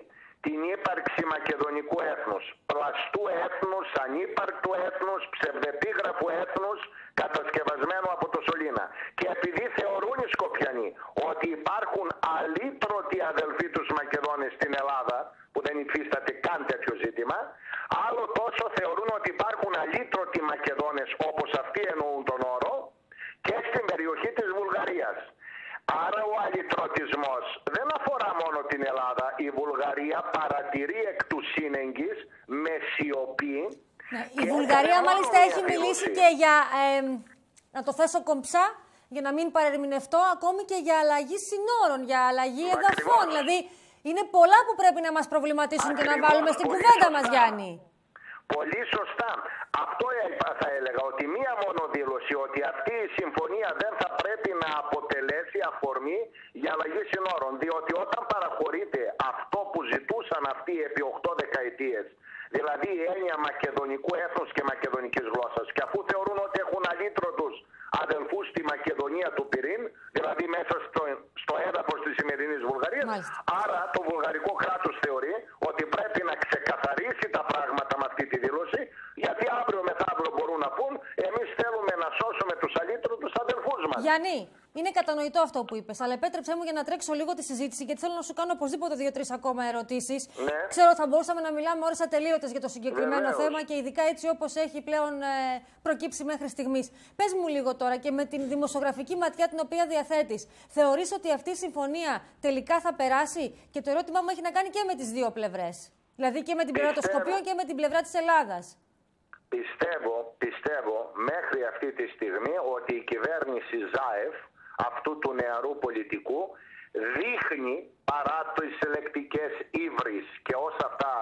την ύπαρξη μακεδονικού έθνους, πλαστού έθνους, ανύπαρκτου έθνους, ψευδεπίγραφου έθνους, κατασκευασμένο από το Σολίνα. Και επειδή θεωρούν οι Σκοπιανοί ότι υπάρχουν αλήτρωτοι αδελφοί τους Μακεδόνες στην Ελλάδα, που δεν υφίσταται καν τέτοιο ζήτημα, άλλο τόσο θεωρούν ότι υπάρχουν αλήτρωτοι Μακεδόνες όπως αυτοί εννοούν τον όρο και στην περιοχή της Βουλγαρίας. Άρα ο αλυτρωτισμός δεν αφορά μόνο την Ελλάδα. Η Βουλγαρία παρατηρεί εκ του σύνεγγυς με σιωπή. Ναι, η Βουλγαρία μάλιστα έχει μιλήσει και για, να το θέσω κομψά, για να μην παρερμηνευτώ, ακόμη και για αλλαγή συνόρων, για αλλαγή εδαφών. Δηλαδή είναι πολλά που πρέπει να μας προβληματίσουν και να βάλουμε στην κουβέντα μας, Γιάννη. Πολύ σωστά. Αυτό θα έλεγα, ότι μία μόνο δήλωση ότι αυτή η συμφωνία δεν θα πρέπει να αποτελέσει αφορμή για αλλαγή συνόρων. Διότι όταν παραχωρείται αυτό που ζητούσαν αυτοί επί 8 δεκαετίες, δηλαδή η έννοια μακεδονικού έθνους και μακεδονικής γλώσσας, και αφού θεωρούν ότι έχουν αλήτρωτους αδελφούς στη Μακεδονία του Πυρήν, δηλαδή μέσα στο, στο έδαφος της σημερινής Βουλγαρίας, άρα το βουλγαρικό κράτος θεωρεί ότι πρέπει να ξεκαθαρίσει τα πράγματα με αυτή τη δήλωση, γιατί αύριο μεθαύριο μπορούν να πούν εμείς θέλουμε να σώσουμε τους αλήτρωτους αδελφούς μας. Γιάννη, είναι κατανοητό αυτό που είπες, αλλά επέτρεψέ μου για να τρέξω λίγο τη συζήτηση, γιατί θέλω να σου κάνω οπωσδήποτε δύο-τρεις ακόμα ερωτήσεις. Ναι. Ξέρω ότι θα μπορούσαμε να μιλάμε ώρες ατελείωτες για το συγκεκριμένο θέμα και ειδικά έτσι όπως έχει πλέον ε, προκύψει μέχρι στιγμής. Πες μου λίγο τώρα και με την δημοσιογραφική ματιά την οποία διαθέτεις, θεωρείς ότι αυτή η συμφωνία τελικά θα περάσει; Και το ερώτημά μου έχει να κάνει και με τις δύο πλευρές. Δηλαδή και με την πλευρά των Σκοπίων και με την πλευρά της Ελλάδας. Πιστεύω, πιστεύω μέχρι αυτή τη στιγμή ότι η κυβέρνηση ΖΑΕΦ αυτού του νεαρού πολιτικού δείχνει παρά τις ελεκτικές ύβρις και, όσα αυτά,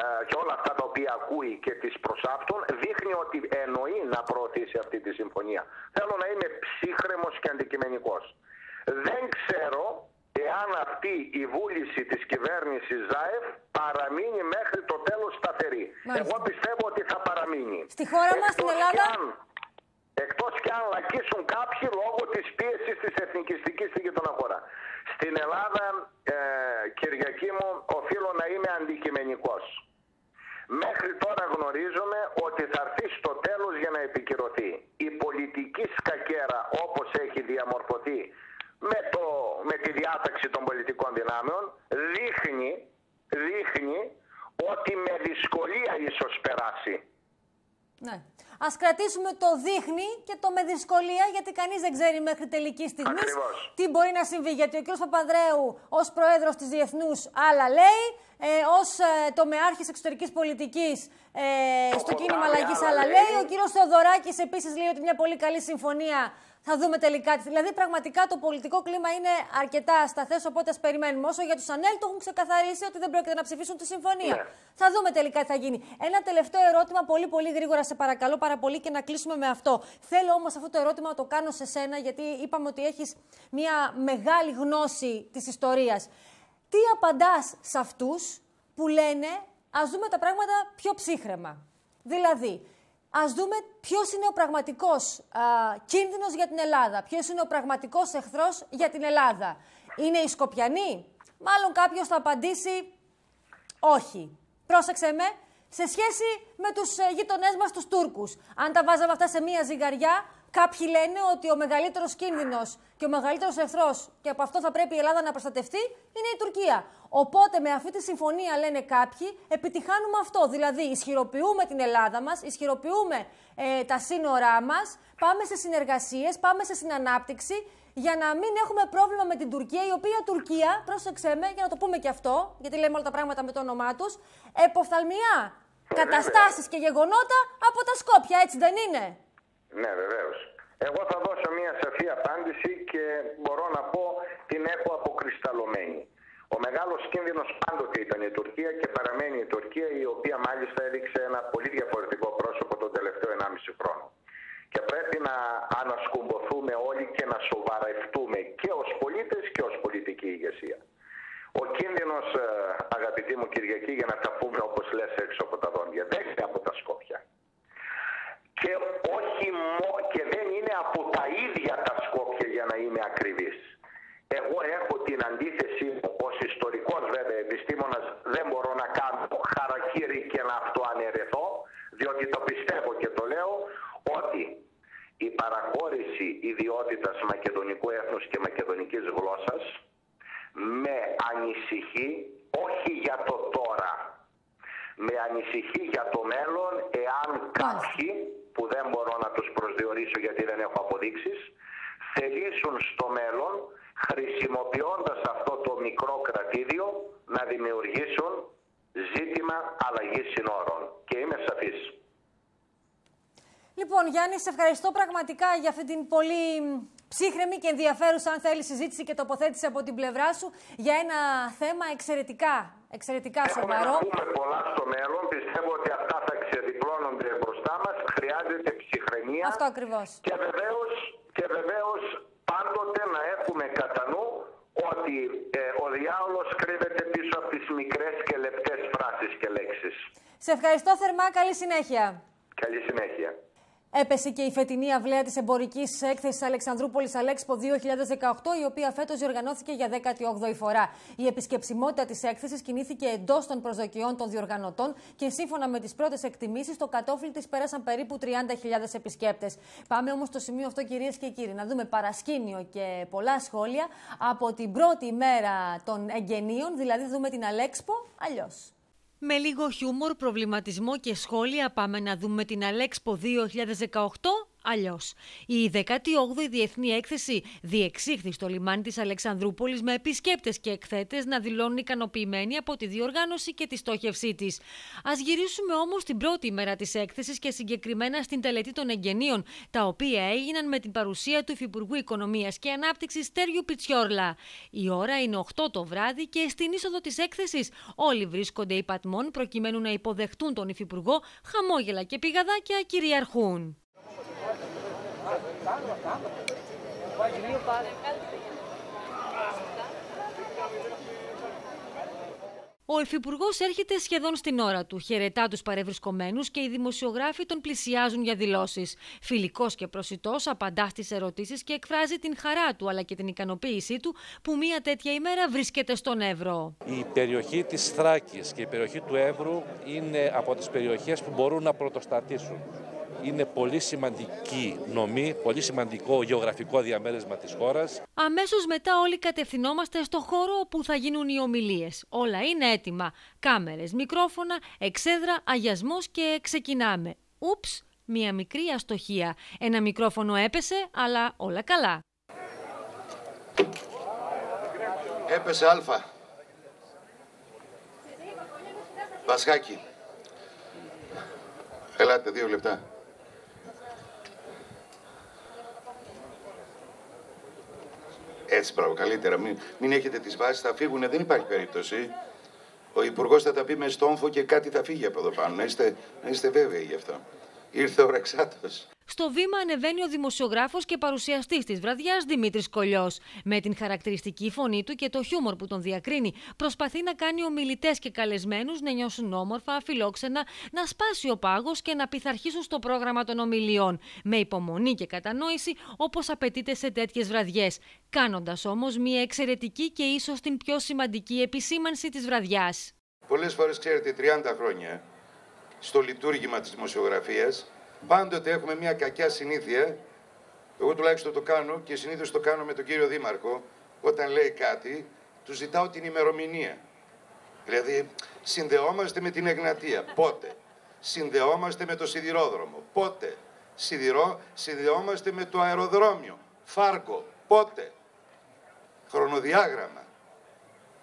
ε, και όλα αυτά τα οποία ακούει και τις προσάπτουν δείχνει ότι εννοεί να προωθήσει αυτή τη συμφωνία. Θέλω να είμαι ψύχρεμος και αντικειμενικός. Δεν ξέρω εάν αυτή η βούληση της κυβέρνησης ΖΑΕΦ παραμείνει μέχρι το τέλος σταθερή. Εγώ πιστεύω ότι θα παραμείνει. Στη χώρα μας, στην Ελλάδα... Εκτός και αν λακίσουν κάποιοι λόγω της πίεσης της εθνικιστικής στην γειτονά χώρα. Στην Ελλάδα, ε, Κυριακή μου, οφείλω να είμαι αντικειμενικός. Μέχρι τώρα γνωρίζουμε ότι θα έρθει στο τέλος για να επικυρωθεί. Η πολιτική σκακέρα όπως έχει διαμορφωθεί με, το, με τη μεταξύ των πολιτικών δυνάμεων δείχνει, δείχνει ότι με δυσκολία ίσως περάσει. Ναι. Α κρατήσουμε το δείχνει και το με δυσκολία, γιατί κανείς δεν ξέρει μέχρι τελική στιγμή τι μπορεί να συμβεί. Γιατί ο κ. Παπαδρέου, ως πρόεδρος της Διεθνούς, άλλα λέει. Ε, ως ε, τομεάρχη εξωτερικής πολιτικής ε, στο κίνημα αλλαγής, άλλα λέει. Ο κ. Θεοδωράκης επίσης λέει ότι μια πολύ καλή συμφωνία θα δούμε τελικά. Δηλαδή, πραγματικά το πολιτικό κλίμα είναι αρκετά σταθέ, οπότε ας περιμένουμε. Όσο για τους Ανέλ, το έχουν ξεκαθαρίσει ότι δεν πρόκειται να ψηφίσουν τη συμφωνία. Ναι. Θα δούμε τελικά τι θα γίνει. Ένα τελευταίο ερώτημα, πολύ πολύ γρήγορα, σε παρακαλώ πάρα πολύ και να κλείσουμε με αυτό. Θέλω όμως αυτό το ερώτημα να το κάνω σε σένα, γιατί είπαμε ότι έχεις μια μεγάλη γνώση της ιστορίας. Τι απαντάς σε αυτούς που λένε, ας δούμε τα πράγματα πιο ψύχρεμα. Δηλαδή, Α δούμε ποιος είναι ο πραγματικός κίνδυνος για την Ελλάδα. Ποιος είναι ο πραγματικός εχθρός για την Ελλάδα. Είναι οι Σκοπιανοί; Μάλλον κάποιος θα απαντήσει όχι. Πρόσεξε με, σε σχέση με τους ε, γείτονέ μας, τους Τούρκους. Αν τα βάζαμε αυτά σε μία ζυγαριά, Κάποιοι λένε ότι ο μεγαλύτερος κίνδυνος και ο μεγαλύτερος εχθρός, και από αυτό θα πρέπει η Ελλάδα να προστατευτεί, είναι η Τουρκία. Οπότε με αυτή τη συμφωνία, λένε κάποιοι, επιτυχάνουμε αυτό. Δηλαδή, ισχυροποιούμε την Ελλάδα μας, ισχυροποιούμε ε, τα σύνορά μας, πάμε σε συνεργασίες, πάμε σε συνανάπτυξη, για να μην έχουμε πρόβλημα με την Τουρκία, η οποία Τουρκία, πρόσεξε με, για να το πούμε και αυτό, γιατί λέμε όλα τα πράγματα με το όνομά τους, εποφθαλμιά καταστάσεις και γεγονότα από τα Σκόπια, έτσι δεν είναι; Ναι, βεβαίως. Εγώ θα δώσω μια σαφή απάντηση και μπορώ να πω την έχω αποκρισταλωμένη. Ο μεγάλος κίνδυνος πάντοτε ήταν η Τουρκία και παραμένει η Τουρκία, η οποία μάλιστα έδειξε ένα πολύ διαφορετικό πρόσωπο τον τελευταίο 1,5 χρόνο. Και πρέπει να ανασκουμποθούμε όλοι και να σοβαρευτούμε και ω πολίτε και ω πολιτική ηγεσία. Ο κίνδυνο, ε, αγαπητή μου Κυριακή, για να τα πούμε όπω λε έξω από τα δόντια, δεν είναι από τα Σκόπια και όχι μό, και δεν είναι από τα ίδια τα Σκόπια για να είμαι ακριβής. Εγώ έχω την αντίθεσή μου ως ιστορικός βέβαια επιστήμονας δεν μπορώ να κάνω χαρακτήρι και να αυτοαναιρεθώ διότι το πιστεύω και το λέω ότι η παραχώρηση ιδιότητας μακεδονικού έθνους και μακεδονικής γλώσσας με ανησυχεί όχι για το τώρα με ανησυχεί για το μέλλον εάν κάποιοι που δεν μπορώ να τους προσδιορίσω γιατί δεν έχω αποδείξεις, θελήσουν στο μέλλον, χρησιμοποιώντας αυτό το μικρό κρατήδιο, να δημιουργήσουν ζήτημα αλλαγής συνόρων. Και είμαι σαφής. Λοιπόν, Γιάννη, σε ευχαριστώ πραγματικά για αυτή την πολύ ψύχρεμη και ενδιαφέρουσα, αν θέλεις, συζήτηση και τοποθέτηση από την πλευρά σου για ένα θέμα εξαιρετικά, εξαιρετικά Έχουμε σοβαρό. Έχουμε να πούμε πολλά στο μέλλον. Πιστεύω ότι αυτά θα ξεδιπλώνονται μπροστά μας. Χρειάζεται ψυχραιμία. Αυτό ακριβώς. Και βεβαίως, και βεβαίως πάντοτε να έχουμε κατά νου ότι ε, ο διάολος κρύβεται πίσω από τις μικρές και λεπτές φράσεις και λέξεις. Σε ευχαριστώ θερμά. Καλή συνέχεια. Καλή συνέχεια. Έπεσε και η φετινή αυλαία της εμπορικής έκθεσης Αλεξανδρούπολης Αλέξπο 2018, η οποία φέτος διοργανώθηκε για 18η φορά. Η επισκεψιμότητα της έκθεσης κινήθηκε εντός των προσδοκιών των διοργανωτών και σύμφωνα με τις πρώτες εκτιμήσεις, το κατόφλι της πέρασαν περίπου 30.000 επισκέπτες. Πάμε όμως στο σημείο αυτό, κυρίες και κύριοι, να δούμε παρασκήνιο και πολλά σχόλια από την πρώτη μέρα των εγγενείων, δηλαδή δούμε την Αλέξπο αλλιώς. Με λίγο χιούμορ, προβληματισμό και σχόλια πάμε να δούμε την Αλέξπο 2018 Αλλιώς, η 18η Διεθνή Έκθεση διεξήχθη στο λιμάνι της Αλεξανδρούπολης με επισκέπτες και εκθέτες να δηλώνουν ικανοποιημένοι από τη διοργάνωση και τη στόχευσή της. Α γυρίσουμε όμως την πρώτη ημέρα της έκθεσης και συγκεκριμένα στην τελετή των εγγενείων, τα οποία έγιναν με την παρουσία του Υφυπουργού Οικονομίας και Ανάπτυξης Στέριου Πιτσιόρλα. Η ώρα είναι 8 το βράδυ και στην είσοδο της έκθεσης όλοι βρίσκονται υπατμών προκειμένου να υποδεχτούν τον Υφυπουργό, χαμόγελα και πηγαδάκια κυριαρχούν. Ο Υφυπουργός έρχεται σχεδόν στην ώρα του. Χαιρετά τους παρευρισκομένους και οι δημοσιογράφοι τον πλησιάζουν για δηλώσεις. Φιλικός και προσιτός απαντά στις ερωτήσεις και εκφράζει την χαρά του αλλά και την ικανοποίησή του που μια τέτοια ημέρα βρίσκεται στον Εύρο. Η περιοχή της Θράκης και η περιοχή του Εύρου είναι από τις περιοχές που μπορούν να πρωτοστατήσουν είναι πολύ σημαντική νομή, πολύ σημαντικό γεωγραφικό διαμέρισμα της χώρας. Αμέσως μετά όλοι κατευθυνόμαστε στο χώρο όπου θα γίνουν οι ομιλίες. Όλα είναι έτοιμα. Κάμερες, μικρόφωνα, εξέδρα, αγιασμός και ξεκινάμε. Ούψ, μία μικρή αστοχία. Ένα μικρόφωνο έπεσε, αλλά όλα καλά. Έπεσε αλφα. Βασχάκι. Ελάτε, δύο λεπτά. Έτσι, μπράβο, καλύτερα. Μην, μην έχετε τις βάσεις, θα φύγουνε, δεν υπάρχει περίπτωση. Ο Υπουργός θα τα πει με στόμφο και κάτι θα φύγει από εδώ πάνω. Να είστε, να είστε βέβαιοι γι' αυτό. Ήρθε ο Ρεξάτος. Στο βήμα ανεβαίνει ο δημοσιογράφος και παρουσιαστής της βραδιάς Δημήτρης Κολιό. Με την χαρακτηριστική φωνή του και το χιούμορ που τον διακρίνει, προσπαθεί να κάνει ομιλητές και καλεσμένους να νιώσουν όμορφα, φιλόξενα, να σπάσει ο πάγος και να πειθαρχήσουν στο πρόγραμμα των ομιλιών. Με υπομονή και κατανόηση, όπως απαιτείται σε τέτοιες βραδιές. Κάνοντας όμως μια εξαιρετική και ίσως την πιο σημαντική επισήμανση της βραδιάς. Πολλές φορές, ξέρετε, 30 χρόνια στο λειτουργήμα της δημοσιογραφίας πάντοτε έχουμε μια κακιά συνήθεια. Εγώ τουλάχιστον το κάνω και συνήθως το κάνω με τον κύριο Δήμαρχο. Όταν λέει κάτι, του ζητάω την ημερομηνία. Δηλαδή, συνδεόμαστε με την Εγνατία. Πότε; Συνδεόμαστε με το σιδηρόδρομο. Πότε; Σιδηρό, συνδεόμαστε με το αεροδρόμιο. Φάρκο. Πότε; Χρονοδιάγραμμα.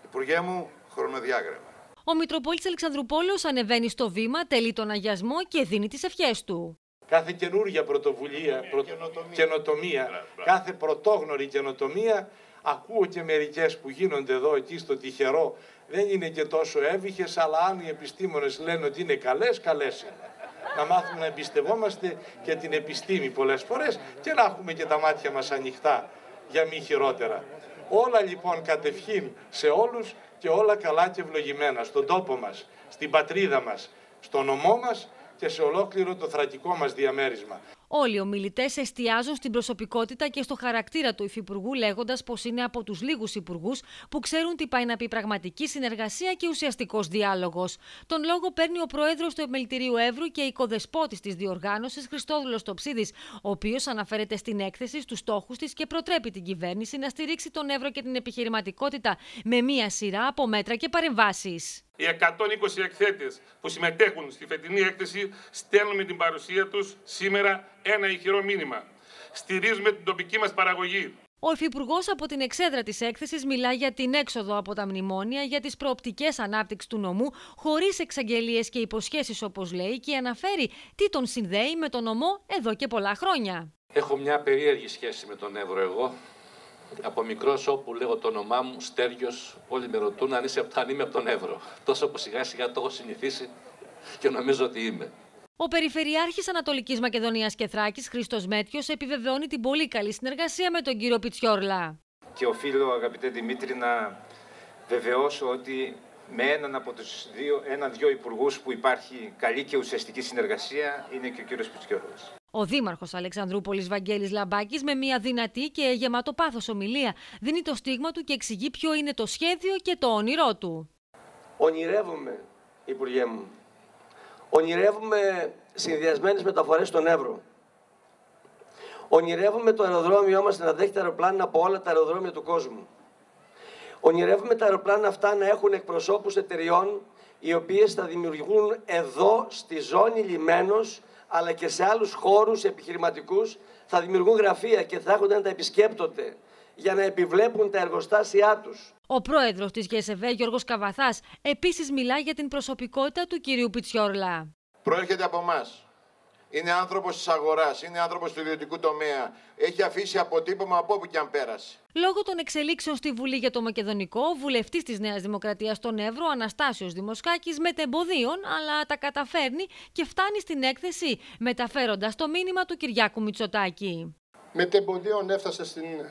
Υπουργέ μου, χρονοδιάγραμμα. Ο Μητροπόλης Αλεξανδρουπόλεως ανεβαίνει στο βήμα, τελεί τον αγιασμό και δίνει τις ευχές του. Κάθε καινούργια πρωτοβουλία, προ... καινοτομία, καινοτομία. Κάθε πρωτόγνωρη καινοτομία, ακούω και μερικές που γίνονται εδώ εκεί στο τυχερό, δεν είναι και τόσο έβυχες, αλλά αν οι επιστήμονες λένε ότι είναι καλές, καλές είναι. Να μάθουμε να εμπιστευόμαστε και την επιστήμη πολλές φορές και να έχουμε και τα μάτια μας ανοιχτά για μη χειρότερα. Όλα λοιπόν κατευχήν σε όλους και όλα καλά και ευλογημένα στον τόπο μας, στην πατρίδα μας, στον νομό μας και σε ολόκληρο το θρακικό μας διαμέρισμα. Όλοι οι ομιλητές εστιάζουν στην προσωπικότητα και στο χαρακτήρα του Υφυπουργού, λέγοντας πως είναι από τους λίγους υπουργού που ξέρουν τι πάει να πει πραγματική συνεργασία και ουσιαστικός διάλογος. Τον λόγο παίρνει ο πρόεδρος του Επιμελητηρίου Εύρου και οικοδεσπότης της διοργάνωσης, Χριστόδουλος Τοψίδης, ο οποίος αναφέρεται στην έκθεση στους στόχους της και προτρέπει την κυβέρνηση να στηρίξει τον Εύρο και την επιχειρηματικότητα με μία σειρά από μέτρα και παρεμβάσεις. Οι 120 εκθέτες που συμμετέχουν στη φετινή έκθεση στέλνουν με την παρουσία τους σήμερα ένα ηχηρό μήνυμα. Στηρίζουμε την τοπική μας παραγωγή. Ο Υφυπουργός από την εξέδρα της έκθεσης μιλά για την έξοδο από τα μνημόνια, για τις προοπτικές ανάπτυξης του νομού, χωρίς εξαγγελίες και υποσχέσεις όπως λέει, και αναφέρει τι τον συνδέει με τον νομό εδώ και πολλά χρόνια. Έχω μια περίεργη σχέση με τον Εύρο εγώ. Από μικρός όπου λέγω το όνομά μου, Στέργιος, όλοι με ρωτούν αν, είσαι, αν είμαι από τον Εύρο. Τόσο που σιγά σιγά το έχω συνηθίσει και νομίζω ότι είμαι. Ο Περιφερειάρχης Ανατολικής Μακεδονίας και Θράκης, Χρήστος Μέτιος, επιβεβαιώνει την πολύ καλή συνεργασία με τον κύριο Πιτσιόρλα. Και οφείλω, αγαπητέ Δημήτρη, να βεβαιώσω ότι με έναν από τους δύο, έναν-δυο υπουργούς που υπάρχει καλή και ουσιαστική συνεργασία είναι και ο κύριος Πιτσιόρλας. Ο Δήμαρχος Αλεξανδρούπολης Βαγγέλης Λαμπάκης, με μια δυνατή και γεμάτο πάθος ομιλία, δίνει το στίγμα του και εξηγεί ποιο είναι το σχέδιο και το όνειρό του. Ονειρεύομαι, Υπουργέ μου, Ονειρεύουμε συνδυασμένες μεταφορές στον Εύρο. Ονειρεύουμε το αεροδρόμιό μας να δέχεται αεροπλάνα από όλα τα αεροδρόμια του κόσμου. Ονειρεύουμε τα αεροπλάνα αυτά να έχουν εκπροσώπους εταιριών οι οποίες θα δημιουργούν εδώ στη ζώνη λιμένος αλλά και σε άλλους χώρους επιχειρηματικούς θα δημιουργούν γραφεία και θα έχουν να τα επισκέπτονται για να επιβλέπουν τα εργοστάσια τους. Ο πρόεδρος της ΓΕΣΕΒΕ, Γιώργος Καβαθάς, επίσης μιλά για την προσωπικότητα του κυρίου Πιτσιόρλα. Προέρχεται από εμάς. Είναι άνθρωπος της αγοράς, είναι άνθρωπος του ιδιωτικού τομέα. Έχει αφήσει αποτύπωμα από όπου και αν πέρασε. Λόγω των εξελίξεων στη Βουλή για το Μακεδονικό, ο βουλευτής της Νέας Δημοκρατίας στον Εύρο, Αναστάσιος Δημοσκάκης, μετεμποδίων, αλλά τα καταφέρνει και φτάνει στην έκθεση, μεταφέροντας το μήνυμα του Κυριάκου Μητσοτάκη. Μετεμποδίων έφτασε στην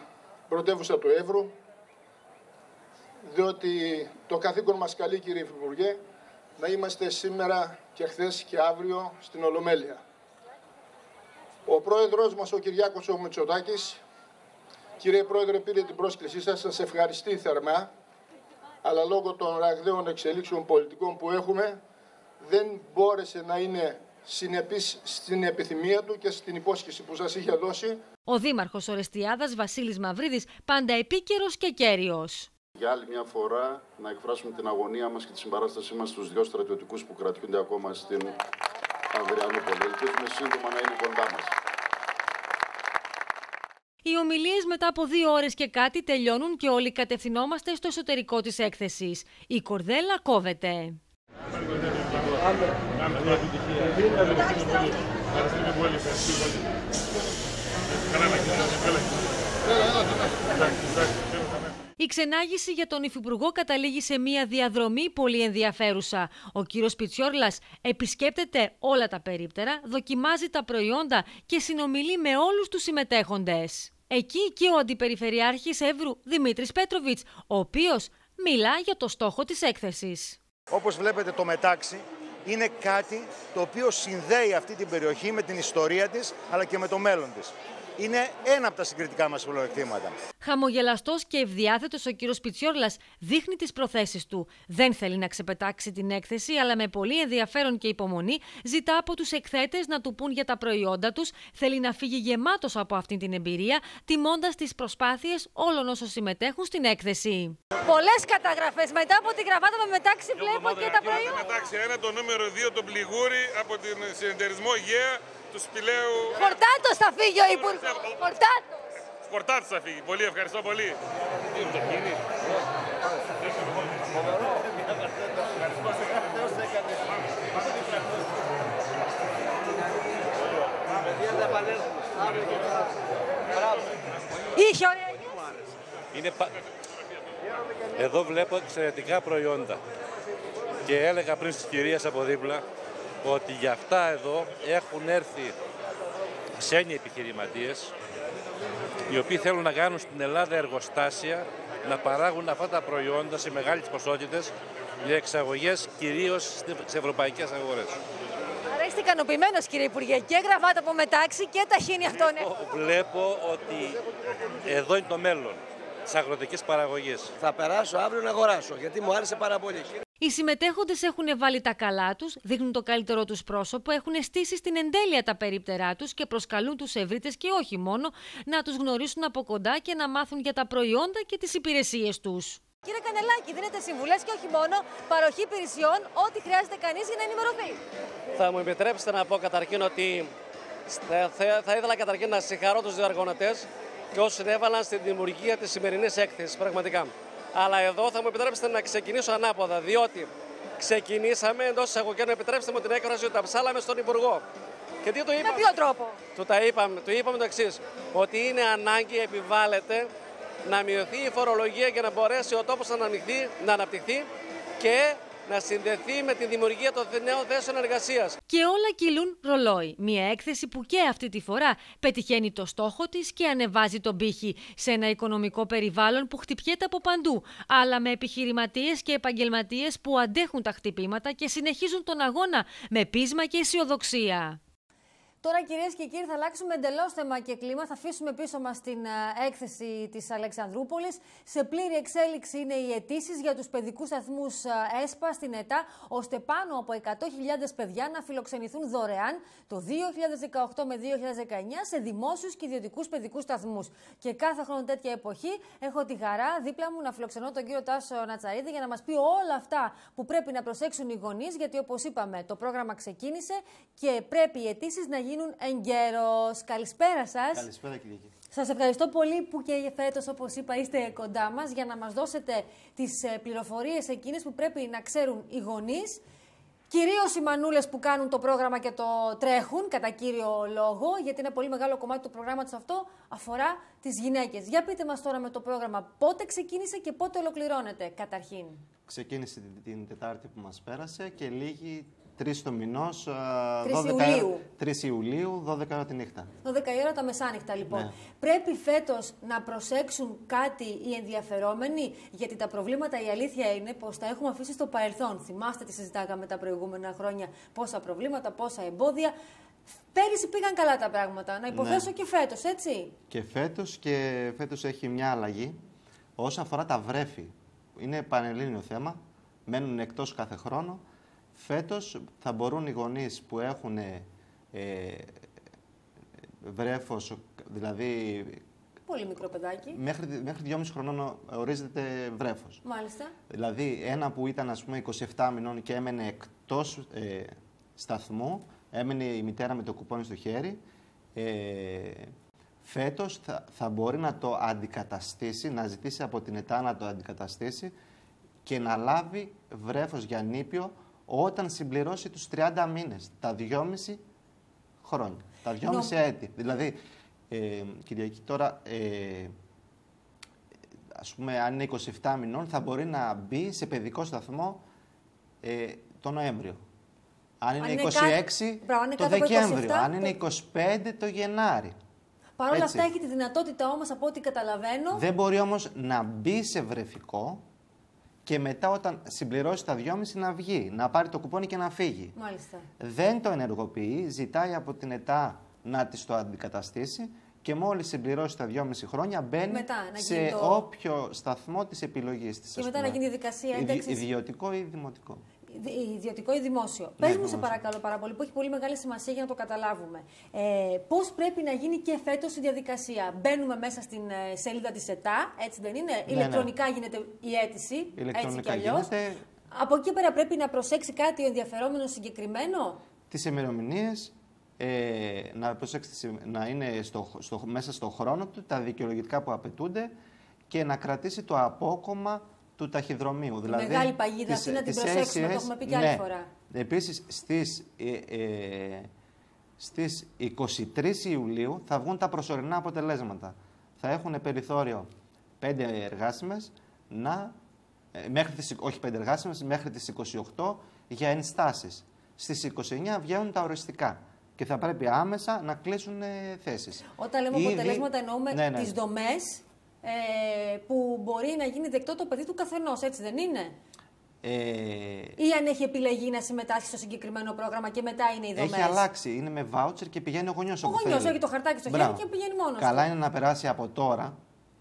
πρωτεύουσα του Εύρου, διότι το καθήκον μας καλεί κύριε Υπουργέ να είμαστε σήμερα και χθες και αύριο στην Ολομέλεια. Ο πρόεδρος μας, ο Κυριάκος ο Μητσοτάκης, κύριε πρόεδρε πήρε την πρόσκλησή σας, σας ευχαριστεί θερμά, αλλά λόγω των ραγδαίων εξελίξεων πολιτικών που έχουμε δεν μπόρεσε να είναι συνεπής στην επιθυμία του και στην υπόσχεση που σας είχε δώσει. Ο Δήμαρχος Ορεστιάδας Βασίλης Μαυρίδης πάντα επίκαιρος και κέριος. Για άλλη μια φορά να εκφράσουμε την αγωνία μας και τη συμπαράστασή μας στους δύο στρατιωτικούς που κρατιούνται ακόμα στην Ανδριανούπολη. Ελπίζουμε σύντομα να είναι κοντά μας. Οι ομιλίες μετά από δύο ώρες και κάτι τελειώνουν και όλοι κατευθυνόμαστε στο εσωτερικό της έκθεσης. Η κορδέλα κόβεται. Η ξενάγηση για τον Υφυπουργό καταλήγει σε μια διαδρομή πολύ ενδιαφέρουσα. Ο κύριος Πιτσιόρλας επισκέπτεται όλα τα περίπτερα, δοκιμάζει τα προϊόντα και συνομιλεί με όλους τους συμμετέχοντες. Εκεί και ο Αντιπεριφερειάρχης Εύρου Δημήτρης Πέτροβιτς, ο οποίος μιλά για το στόχο της έκθεσης. Όπως βλέπετε το μετάξι είναι κάτι το οποίο συνδέει αυτή την περιοχή με την ιστορία της αλλά και με το μέλλον της είναι ένα από τα συγκριτικά μας πλεονεκτήματα. Χαμογελαστός και ευδιάθετος ο κύριος Πιτσιόρλας δείχνει τις προθέσεις του. Δεν θέλει να ξεπετάξει την έκθεση, αλλά με πολύ ενδιαφέρον και υπομονή ζητά από τους εκθέτες να του πούν για τα προϊόντα τους. Θέλει να φύγει γεμάτος από αυτή την εμπειρία, τιμώντας τις προσπάθειες όλων όσων συμμετέχουν στην έκθεση. Πολλές καταγραφές. Μετά από την γραβάτα με μετάξι, βλέπω και τα προϊόντα. Μετάξι ένα, το νούμερο 2, το πληγούρι από την συνεταιρισμό Γέα του Σπηλαίου. Φορτάτος θα φύγει ο Υπουργός. Φορτάτος. Φορτάτος θα φύγει. Πολύ ευχαριστώ πολύ. Είχε ωραία Είναι πα... Εδώ βλέπω εξαιρετικά προϊόντα. Και έλεγα πριν στις κυρίες από δίπλα ότι για αυτά εδώ έχουν έρθει ξένοι επιχειρηματίες οι οποίοι θέλουν να κάνουν στην Ελλάδα εργοστάσια να παράγουν αυτά τα προϊόντα σε μεγάλες ποσότητες για εξαγωγές κυρίως στις ευρωπαϊκές αγορές. Άρα είστε ικανοποιημένος κύριε Υπουργέ και γραβάτα από μετάξι και τα χίνη αυτών. Βλέπω, βλέπω ότι εδώ είναι το μέλλον της αγροτικής παραγωγής. Θα περάσω αύριο να αγοράσω γιατί μου άρεσε πάρα πολύ. Οι συμμετέχοντες έχουν βάλει τα καλά τους, δείχνουν το καλύτερό τους πρόσωπο, έχουν στήσει στην εντέλεια τα περίπτερά τους και προσκαλούν τους ευρύτες και όχι μόνο να τους γνωρίσουν από κοντά και να μάθουν για τα προϊόντα και τις υπηρεσίες τους. Κύριε Κανελάκη, δίνετε συμβουλές και όχι μόνο παροχή υπηρεσιών, ό,τι χρειάζεται κανείς για να ενημερωθεί. Θα μου επιτρέψετε να πω καταρχήν ότι θα ήθελα καταρχήν να συγχαρώ τους διοργανωτές και όσους έβαλαν στην δημιουργία της σημερινής έκθεσης. Πραγματικά. Αλλά εδώ θα μου επιτρέψετε να ξεκινήσω ανάποδα, διότι ξεκινήσαμε εντός εισαγωγικών, επιτρέψτε μου την έκφραση ότι τα ψάλαμε στον Υπουργό. Και τι το είπαμε. Με ποιο τρόπο; Του τα είπαμε, του είπαμε το εξής, ότι είναι ανάγκη, επιβάλλεται να μειωθεί η φορολογία και να μπορέσει ο τόπος να, να αναπτυχθεί και να συνδεθεί με τη δημιουργία των νέων θέσεων εργασίας. Και όλα κυλούν ρολόι. Μια έκθεση που και αυτή τη φορά πετυχαίνει το στόχο της και ανεβάζει τον πύχη σε ένα οικονομικό περιβάλλον που χτυπιέται από παντού, αλλά με επιχειρηματίες και επαγγελματίες που αντέχουν τα χτυπήματα και συνεχίζουν τον αγώνα με πείσμα και αισιοδοξία. Τώρα, κυρίες και κύριοι, θα αλλάξουμε εντελώς θέμα και κλίμα. Θα αφήσουμε πίσω μας την ε, έκθεση της Αλεξανδρούπολης. Σε πλήρη εξέλιξη είναι οι αιτήσεις για τους παιδικούς σταθμούς ε, ΕΣΠΑ στην ΕΤΑ, ώστε πάνω από 100.000 παιδιά να φιλοξενηθούν δωρεάν το 2018 με 2019 σε δημόσιους και ιδιωτικούς παιδικούς σταθμούς. Και κάθε χρόνο τέτοια εποχή έχω τη χαρά δίπλα μου να φιλοξενώ τον κύριο Τάσο Νατσαρίδη για να μας πει όλα αυτά που πρέπει να προσέξουν οι γονείς, γιατί όπως είπαμε, το πρόγραμμα ξεκίνησε και πρέπει οι αιτήσεις να γίνουν γίνουν εγκαίρως. Καλησπέρα σας. Καλησπέρα, κύριε Σας ευχαριστώ πολύ που και φέτος, όπως είπα, είστε κοντά μας για να μας δώσετε τις ε, πληροφορίες εκείνες που πρέπει να ξέρουν οι γονείς. Κυρίως οι μανούλες που κάνουν το πρόγραμμα και το τρέχουν, κατά κύριο λόγο, γιατί είναι πολύ μεγάλο κομμάτι του προγράμματος αυτό, αφορά τις γυναίκες. Για πείτε μας τώρα με το πρόγραμμα πότε ξεκίνησε και πότε ολοκληρώνεται, καταρχήν; Ξεκίνησε την Τετάρτη που μας πέρασε και λίγη 3 το μηνός. 3 Ιουλίου. 3 Ιουλίου, 12 ώρα τη νύχτα. 12 ώρα τα μεσάνυχτα, λοιπόν. Ναι. Πρέπει φέτος να προσέξουν κάτι οι ενδιαφερόμενοι, γιατί τα προβλήματα η αλήθεια είναι πως τα έχουμε αφήσει στο παρελθόν. Θυμάστε τι συζητάγαμε τα προηγούμενα χρόνια, πόσα προβλήματα, πόσα εμπόδια. Πέρυσι πήγαν καλά τα πράγματα. Να υποθέσω ναι. και φέτος, έτσι. Και φέτος και φέτος έχει μια αλλαγή όσον αφορά τα βρέφη. Είναι πανελλήνιο θέμα. Μένουν εκτός κάθε χρόνο Φέτος θα μπορούν οι γονείς που έχουν ε, βρέφος, δηλαδή Πολύ μικρό παιδάκι. Μέχρι, μέχρι 2,5 χρονών ορίζεται βρέφος. Μάλιστα. Δηλαδή, ένα που ήταν ας πούμε 27 μηνών και έμενε εκτός ε, σταθμού, έμενε η μητέρα με το κουπόνι στο χέρι, ε, φέτος θα, θα μπορεί να το αντικαταστήσει, να ζητήσει από την ΕΤΑ να το αντικαταστήσει και να λάβει βρέφος για νήπιο όταν συμπληρώσει τους 30 μήνες, τα 2,5 χρόνια, τα 2,5 έτη. Δηλαδή, ε, Κυριακή, τώρα, ε, ας πούμε, αν είναι 27 μηνών, θα μπορεί να μπει σε παιδικό σταθμό ε, το Νοέμβριο. Αν είναι, 26, το Δεκέμβριο. Αν είναι 25, το Γενάρη. Παρ' όλα αυτά έχει τη δυνατότητα όμως, από ό,τι καταλαβαίνω... Δεν μπορεί όμως να μπει σε βρεφικό και μετά όταν συμπληρώσει τα 2,5 να βγει, να πάρει το κουπόνι και να φύγει. Μάλιστα. Δεν το ενεργοποιεί, ζητάει από την ΕΤΑ να της το αντικαταστήσει και μόλις συμπληρώσει τα 2,5 χρόνια μπαίνει μετά, σε το... όποιο σταθμό της επιλογής της. Και μετά να γίνει δικασία ένταξης. Ιδιωτικό ή δημοτικό. Ιδιωτικό ή δημόσιο. Ναι, Πες μου, σε παρακαλώ πάρα πολύ, που έχει πολύ μεγάλη σημασία για να το καταλάβουμε. Ε, Πώς πρέπει να γίνει και φέτος η διαδικασία; Μπαίνουμε μέσα στην ε, σελίδα της ΕΤΑ, έτσι δεν είναι; Ναι, Ηλεκτρονικά ναι. γίνεται η αίτηση. Έτσι κι αλλιώς. Γίνεται... Από εκεί πέρα πρέπει να προσέξει κάτι ο ενδιαφερόμενος συγκεκριμένο; Τις ημερομηνίες, ε, να προσέξει να είναι στο, στο, μέσα στο χρόνο του, τα δικαιολογητικά που απαιτούνται και να κρατήσει το απόκομα του ταχυδρομείου. Δηλαδή, Μεγάλη παγίδα αυτή να την προσέξουμε, το έχουμε πει και άλλη ναι. φορά. Επίσης, στις, ε, ε, στις 23 Ιουλίου θα βγουν τα προσωρινά αποτελέσματα. Θα έχουν περιθώριο 5 εργάσιμες να, ε, μέχρι τις, όχι 5 εργάσιμες, μέχρι τις 28 για ενστάσεις. Στις 29 βγαίνουν τα οριστικά και θα πρέπει άμεσα να κλείσουν ε, θέσεις. Όταν λέμε Ήδη... αποτελέσματα, εννοούμε ναι, ναι. τις δομές ε, που μπορεί να γίνει δεκτό το παιδί του καθενός, έτσι δεν είναι; Ε... Ή αν έχει επιλεγεί να συμμετάσχει στο συγκεκριμένο πρόγραμμα και μετά είναι οι δομές; Έχει αλλάξει. Είναι με βάουτσερ και πηγαίνει ο γονιός Ο γονιός έχει το χαρτάκι στο χέρι και πηγαίνει μόνος. Καλά είναι να περάσει από τώρα,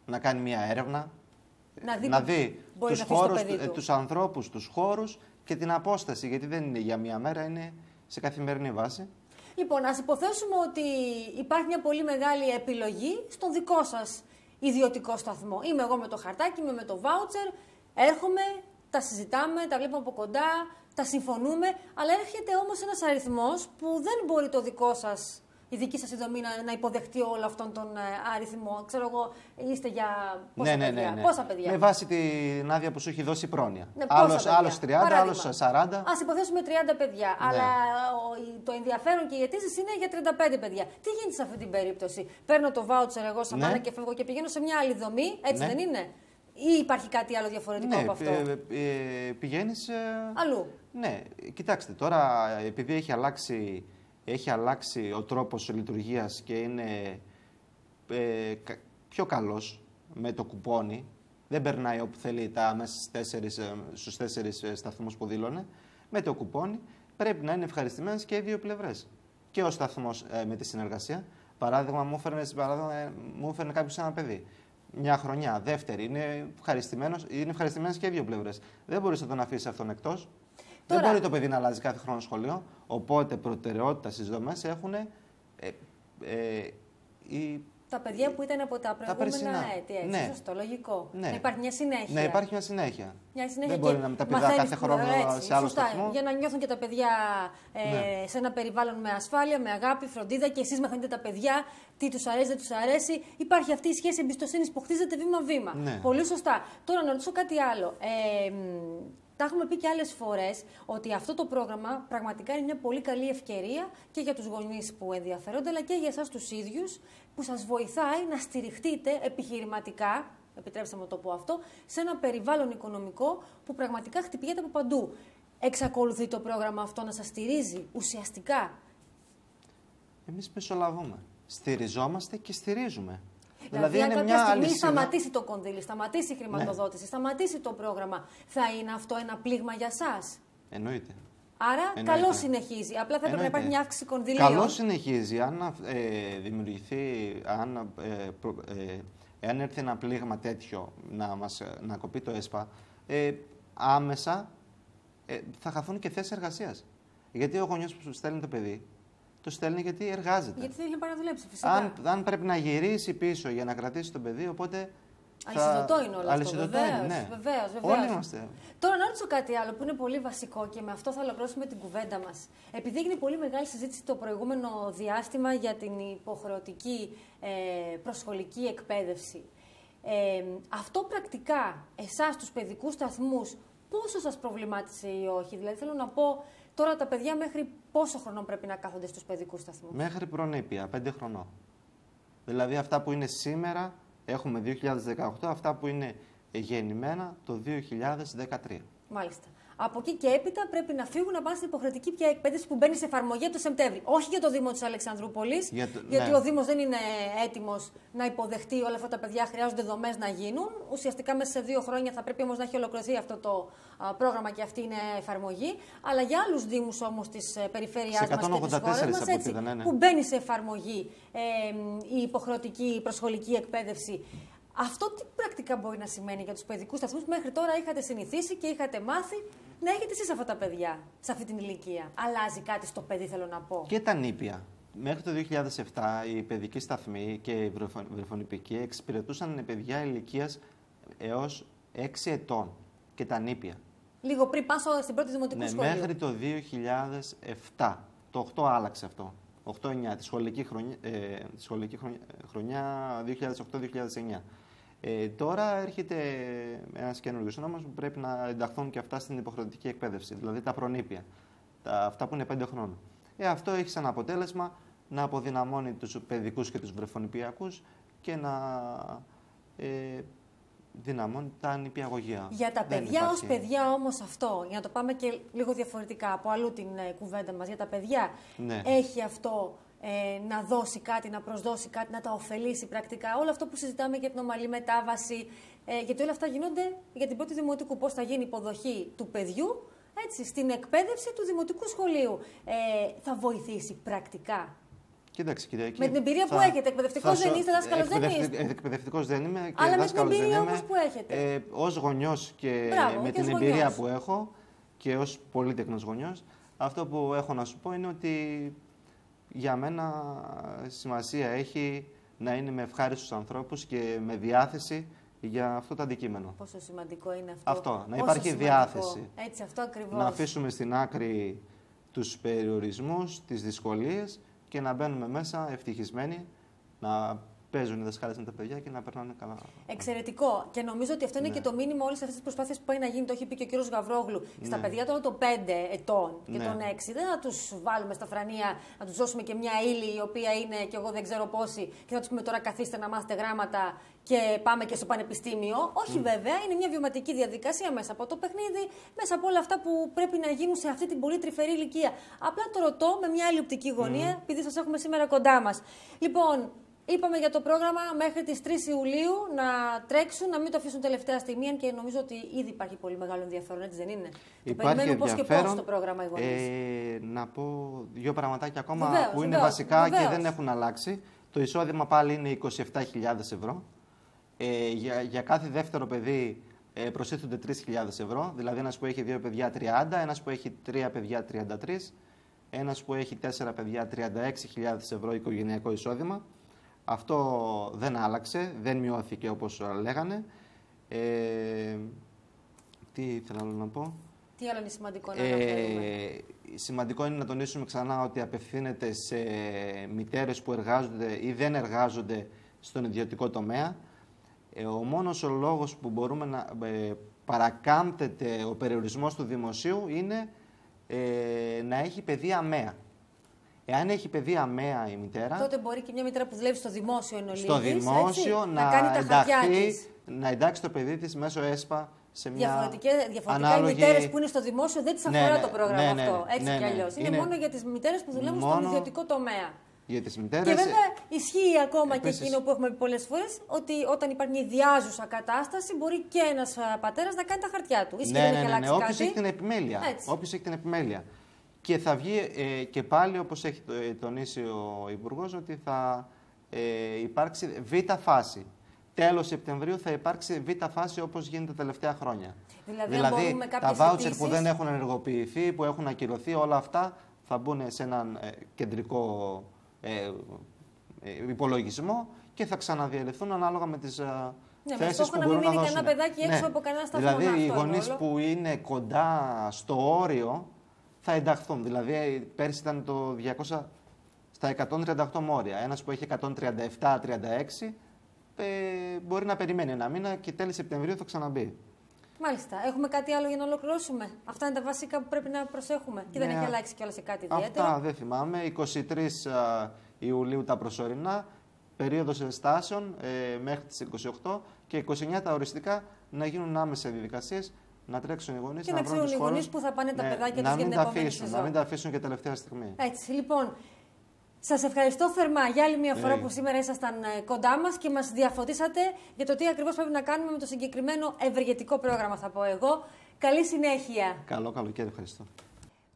να κάνει μια έρευνα. Να δει, να δει τους, χώρους, του. τους ανθρώπους, τους χώρους και την απόσταση, γιατί δεν είναι για μια μέρα, είναι σε καθημερινή βάση. Λοιπόν, ας υποθέσουμε ότι υπάρχει μια πολύ μεγάλη επιλογή στον δικό σας ιδιωτικό σταθμό. Είμαι εγώ με το χαρτάκι, είμαι με το βάουτσερ, έρχομαι, τα συζητάμε, τα βλέπουμε από κοντά, τα συμφωνούμε, αλλά έρχεται όμως ένας αριθμός που δεν μπορεί το δικό σας η δική σας δομή να, να υποδεχτεί όλο αυτόν τον ε, αριθμό. Ξέρω εγώ, είστε για πόσα ναι, ναι, παιδιά; Ναι, ναι. Πόσα παιδιά; Με βάση την άδεια που σου έχει δώσει η πρόνοια. Ναι, άλλος, 30, άλλος 40. Α υποθέσουμε 30 παιδιά. Ναι. Αλλά το ενδιαφέρον και οι αιτήσει είναι για 35 παιδιά. Τι γίνεται σε αυτή την περίπτωση; Παίρνω το βάουτσερ εγώ σαν ναι. και φεύγω και πηγαίνω σε μια άλλη δομή, έτσι ναι. δεν είναι; Ή υπάρχει κάτι άλλο διαφορετικό ναι, από αυτό; Ε, ε, πηγαίνεις... Ε, Αλλού. Ναι, κοιτάξτε, τώρα επειδή έχει αλλάξει έχει αλλάξει ο τρόπος λειτουργίας και είναι ε, πιο καλός με το κουπόνι. Δεν περνάει όπου θέλει τα μέσα στους τέσσερις, ε, στους τέσσερις ε, σταθμούς που δήλωνε. Με το κουπόνι πρέπει να είναι ευχαριστημένες και οι δύο πλευρές. Και ο σταθμός με τη συνεργασία. Παράδειγμα, μου έφερνε, παράδειγμα, μου έφερνε κάποιος ένα παιδί. Μια χρονιά, δεύτερη. Είναι, ευχαριστημένος, είναι ευχαριστημένες και οι δύο πλευρές. Δεν μπορείς να τον αφήσεις αυτόν εκτός. Δεν μπορεί το παιδί να αλλάζει κάθε χρόνο σχολείο. Οπότε προτεραιότητα στις δομές έχουν ε, ε, οι τα παιδιά που ήταν από τα προηγούμενα έτη. Έτσι, ναι. Σωστό, λογικό. Ναι. Να υπάρχει μια συνέχεια. Ναι, υπάρχει μια συνέχεια. Μια συνέχεια Δεν μπορεί να μεταπηδά κάθε χρόνο έτσι, σε άλλο σωστά, σταθμό. Για να νιώθουν και τα παιδιά ε, ναι. σε ένα περιβάλλον με ασφάλεια, με αγάπη, φροντίδα και εσείς μαθαίνετε τα παιδιά τι τους αρέσει, δεν τους αρέσει. Υπάρχει αυτή η σχέση εμπιστοσύνης που χτίζεται βήμα-βήμα. Ναι. Πολύ σωστά. Τώρα να ρωτήσω κάτι άλλο. Ε, τα έχουμε πει και άλλες φορές ότι αυτό το πρόγραμμα πραγματικά είναι μια πολύ καλή ευκαιρία και για τους γονείς που ενδιαφέρονται, αλλά και για εσάς τους ίδιους, που σας βοηθάει να στηριχτείτε επιχειρηματικά, επιτρέψτε μου να το πω αυτό, σε ένα περιβάλλον οικονομικό που πραγματικά χτυπιέται από παντού. Εξακολουθεί το πρόγραμμα αυτό να σας στηρίζει ουσιαστικά; Εμείς μεσολαβούμε. Στηριζόμαστε και στηρίζουμε. Δηλαδή, δηλαδή αν κάποια στιγμή σταματήσει το κονδύλι, σταματήσει η χρηματοδότηση, ναι. σταματήσει το πρόγραμμα, θα είναι αυτό ένα πλήγμα για εσά. Εννοείται. Άρα καλό συνεχίζει. Απλά θα έπρεπε να υπάρχει μια αύξηση κονδυλίων. Καλό συνεχίζει. Αν ε, δημιουργηθεί, αν, ε, ε, έρθει ένα πλήγμα τέτοιο να, μας, να κοπεί το ΕΣΠΑ, ε, άμεσα ε, θα χαθούν και θέσεις εργασίας. Γιατί ο γονιό που στέλνει το παιδί, το στέλνει γιατί εργάζεται. Γιατί θέλει να πάει να δουλέψει, φυσικά. Αν, αν πρέπει να γυρίσει πίσω για να κρατήσει το παιδί, οπότε. Αλυσιδωτό είναι όλο αυτό. Βεβαίως, ναι. βεβαίως, Όλοι είμαστε. Τώρα να ρωτήσω κάτι άλλο που είναι πολύ βασικό και με αυτό θα ολοκληρώσουμε την κουβέντα μας. Επειδή έγινε πολύ μεγάλη συζήτηση το προηγούμενο διάστημα για την υποχρεωτική ε, προσχολική εκπαίδευση. Ε, αυτό πρακτικά εσάς τους παιδικούς σταθμούς πόσο σας προβλημάτισε ή όχι; Δηλαδή θέλω να πω τώρα τα παιδιά μέχρι πόσο χρόνο πρέπει να κάθονται στους παιδικούς σταθμούς; Μέχρι προνήπια, πέντε χρονών. Δηλαδή αυτά που είναι σήμερα έχουμε 2018, αυτά που είναι γεννημένα το 2013. Μάλιστα. Από εκεί και έπειτα πρέπει να φύγουν να πάνε στην υποχρεωτική πια εκπαίδευση που μπαίνει σε εφαρμογή το Σεπτέμβρη. Όχι για το Δήμο της Αλεξανδρούπολης, Για γιατί ναι. ο Δήμος δεν είναι έτοιμος να υποδεχτεί όλα αυτά τα παιδιά. Χρειάζονται δομές να γίνουν. Ουσιαστικά μέσα σε δύο χρόνια θα πρέπει όμως να έχει ολοκληρωθεί αυτό το α, πρόγραμμα και αυτή είναι εφαρμογή. Αλλά για άλλους Δήμους όμως της περιφέρειάς Σε μας και της 184 χώρα μας, από ό,τι είδα, ναι, ναι. που μπαίνει σε εφαρμογή ε, η υποχρεωτική προσχολική εκπαίδευση. Αυτό τι πρακτικά μπορεί να σημαίνει για τους παιδικούς σταθμούς που μέχρι τώρα είχατε συνηθίσει και είχατε μάθει να έχετε εσείς αυτά τα παιδιά σε αυτή την ηλικία. Αλλάζει κάτι στο παιδί, θέλω να πω. Και τα νήπια. Μέχρι το 2007 οι παιδικοί σταθμοί και οι βρεφο- βρεφονιπικοί εξυπηρετούσαν παιδιά ηλικίας έως 6 ετών και τα νήπια. Λίγο πριν πάω στο- στην πρώτη δημοτικού Ναι, σχολείου. μέχρι το 2007. Το 8 άλλαξε αυτό. 8-9, τη σχολική χρονιά, ε, τη σχολική χρονιά, χρονιά 2008-2009. Ε, τώρα έρχεται ένας καινούριο νόμος που πρέπει να ενταχθούν και αυτά στην υποχρεωτική εκπαίδευση, δηλαδή τα προνήπια. Τα, αυτά που είναι 5 χρόνων. Ε, αυτό έχει σαν αποτέλεσμα να αποδυναμώνει τους παιδικούς και τους βρεφονιπιακούς και να ε, δυναμώνει τα νηπιαγωγεία. Για τα Δεν παιδιά ως υπάρχει- παιδιά όμως αυτό, για να το πάμε και λίγο διαφορετικά από αλλού την ε, κουβέντα μας. Για τα παιδιά Ναι. έχει αυτό ε, να δώσει κάτι, να προσδώσει κάτι, να τα ωφελήσει πρακτικά. Όλο αυτό που συζητάμε για την ομαλή μετάβαση. Ε, γιατί όλα αυτά γίνονται για την πρώτη δημοτικού. Πώς θα γίνει η υποδοχή του παιδιού έτσι, στην εκπαίδευση του δημοτικού σχολείου. Ε, θα βοηθήσει πρακτικά. Κοίταξε, Κυριακή. Με την εμπειρία που έχετε, εκπαιδευτικός δεν είστε, δάσκαλος δεν είστε. Εκπαιδευτικός δεν είμαι και Αλλά με την δάσκαλος δεν εμπειρία είμαι. όμως που έχετε. Ε, ως γονιός και Μπράβο, με και την ως εμπειρία γονιός. που έχω και ως πολύτεκνο γονιός, αυτό που έχω να σου πω είναι ότι για μένα σημασία έχει να είναι με ευχάριστους ανθρώπους και με διάθεση για αυτό το αντικείμενο. Πόσο σημαντικό είναι αυτό. Αυτό, να Πόσο υπάρχει σημαντικό. διάθεση. Έτσι, αυτό ακριβώς. Να αφήσουμε στην άκρη τους περιορισμούς, τις δυσκολίες και να μπαίνουμε μέσα ευτυχισμένοι, να παίζουν οι δασκάλες με τα παιδιά και να περνάνε καλά. Εξαιρετικό. Και νομίζω ότι αυτό είναι Ναι. και το μήνυμα όλης αυτής της προσπάθειας που πάει να γίνει. Το έχει πει και ο κύριος Γαβρόγλου. Στα Ναι. παιδιά τώρα των 5 ετών και Ναι. των 6 δεν θα τους βάλουμε στα φρανία, να τους δώσουμε και μια ύλη η οποία είναι και εγώ δεν ξέρω πόση και θα τους πούμε τώρα καθίστε να μάθετε γράμματα και πάμε και στο πανεπιστήμιο. Όχι βέβαια, είναι μια βιωματική διαδικασία μέσα από το παιχνίδι, μέσα από όλα αυτά που πρέπει να γίνουν σε αυτή την πολύ τρυφερή ηλικία. Απλά το ρωτώ με μια άλλη οπτική γωνία, επειδή σας έχουμε σήμερα κοντά μας. Λοιπόν, Είπαμε για το πρόγραμμα μέχρι τις 3 Ιουλίου να τρέξουν, να μην το αφήσουν τελευταία στιγμή, αν και νομίζω ότι ήδη υπάρχει πολύ μεγάλο ενδιαφέρον, έτσι δεν είναι; Το περιμένουν πώς και πώς το πρόγραμμα οι γονείς. Ε, να πω δύο πραγματάκια ακόμα Βεβαίως, που είναι βεβαίως, βασικά βεβαίως. και δεν έχουν αλλάξει. Το εισόδημα πάλι είναι 27.000 ευρώ. Ε, για, για κάθε δεύτερο παιδί ε, προσθέτονται 3.000 ευρώ. Δηλαδή ένας που έχει δύο παιδιά 30, ένας που έχει τρία παιδιά 33, ένας που έχει τέσσερα παιδιά 36.000 ευρώ οικογενειακό εισόδημα. Αυτό δεν άλλαξε, δεν μειώθηκε όπως λέγανε. Ε, τι ήθελα άλλο να πω; Τι άλλο είναι σημαντικό να αναφέρουμε; Ε, σημαντικό είναι να τονίσουμε ξανά ότι απευθύνεται σε μητέρες που εργάζονται ή δεν εργάζονται στον ιδιωτικό τομέα. Ε, ο μόνος ο λόγος που μπορούμε να ε, παρακάμπτεται ο περιορισμός του δημοσίου είναι ε, να έχει παιδί αμαία. Εάν έχει παιδί αμαία η μητέρα, Τότε μπορεί και μια μητέρα που δουλεύει στο δημόσιο εν στο ολίγης, δημόσιο έτσι, να, να κάνει τα χαρτιά ενταχθεί, της. να εντάξει το παιδί της μέσω ΕΣΠΑ σε μια Διαφορετικά, διαφορετικά ανάλογη... οι μητέρες που είναι στο δημόσιο δεν τις Ναι, αφορά ναι, το πρόγραμμα ναι, ναι, αυτό. Έτσι ναι, κι ναι. αλλιώς. Είναι, Είναι μόνο για τις μητέρες που δουλεύουν στον μόνο ιδιωτικό τομέα. για τις μητέρες. Και βέβαια ισχύει ακόμα Επίσης- και εκείνο που έχουμε πει πολλές φορές, ότι όταν υπάρχει μια ιδιάζουσα κατάσταση, μπορεί και ένας πατέρας να κάνει τα χαρτιά του. Ισχύει, ναι, δεν ναι, έχει ναι, ναι, αλλάξει όποιος κάτι. έχει την επιμέλεια. Έτσι. Όποιος έχει την επιμέλεια. Και θα βγει ε, και πάλι, όπως έχει ε, τονίσει ο Υπουργός, ότι θα ε, υπάρξει β' φάση. τέλος Σεπτεμβρίου θα υπάρξει β' φάση όπως γίνεται τα τελευταία χρόνια. Δηλαδή, δηλαδή τα βάουτσερ αιτήσεις... που δεν έχουν ενεργοποιηθεί, που έχουν ακυρωθεί, όλα αυτά θα μπουν σε έναν ε, κεντρικό ε, ε, υπολογισμό και θα ξαναδιαλυθούν ανάλογα με τις ε, ναι, θέσεις που να μπορούν μην να μείνει δώσουν. κανένα παιδάκι έξω ναι. από κανένα σταθμό. Δηλαδή οι αυτό γονείς ρόλο. που είναι κοντά στο όριο θα ενταχθούν. Δηλαδή πέρσι ήταν το 200 στα 138 μόρια. Ένας που έχει 137-36 ε, μπορεί να περιμένει ένα μήνα και τέλη Σεπτεμβρίου θα ξαναμπεί. Μάλιστα. Έχουμε κάτι άλλο για να ολοκληρώσουμε; Αυτά είναι τα βασικά που πρέπει να προσέχουμε. Και δεν Ναι, έχει αλλάξει κιόλας σε κάτι ιδιαίτερο; Αυτά δεν θυμάμαι. 23 α, Ιουλίου τα προσωρινά, περίοδος ενστάσεων ε, μέχρι τις 28 και 29 τα οριστικά να γίνουν άμεσα διαδικασίες, να τρέξουν οι γονείς, Και να, να βρουν ξέρουν τους οι γονείς χώρους, που θα πάνε τα παιδάκια να τους για μην την τα επόμενη αφήσουν, σεζόν. Να μην τα αφήσουν και τελευταία στιγμή. Έτσι, λοιπόν. Σας ευχαριστώ θερμά για άλλη μια φορά Ε. που σήμερα ήσασταν ε, κοντά μας και μας διαφωτίσατε για το τι ακριβώς πρέπει να κάνουμε με το συγκεκριμένο ευεργετικό πρόγραμμα, θα πω εγώ. Καλή συνέχεια. Καλό καλοκαίρι, ευχαριστώ.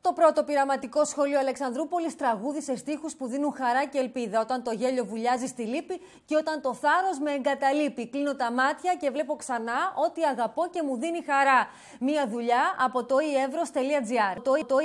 Το πρώτο πειραματικό σχολείο Αλεξανδρούπολης τραγούδισε στίχους που δίνουν χαρά και ελπίδα όταν το γέλιο βουλιάζει στη λύπη και όταν το θάρρος με εγκαταλείπει. Κλείνω τα μάτια και βλέπω ξανά ό,τι αγαπώ και μου δίνει χαρά. Μία δουλειά από το ievros.gr. Το, το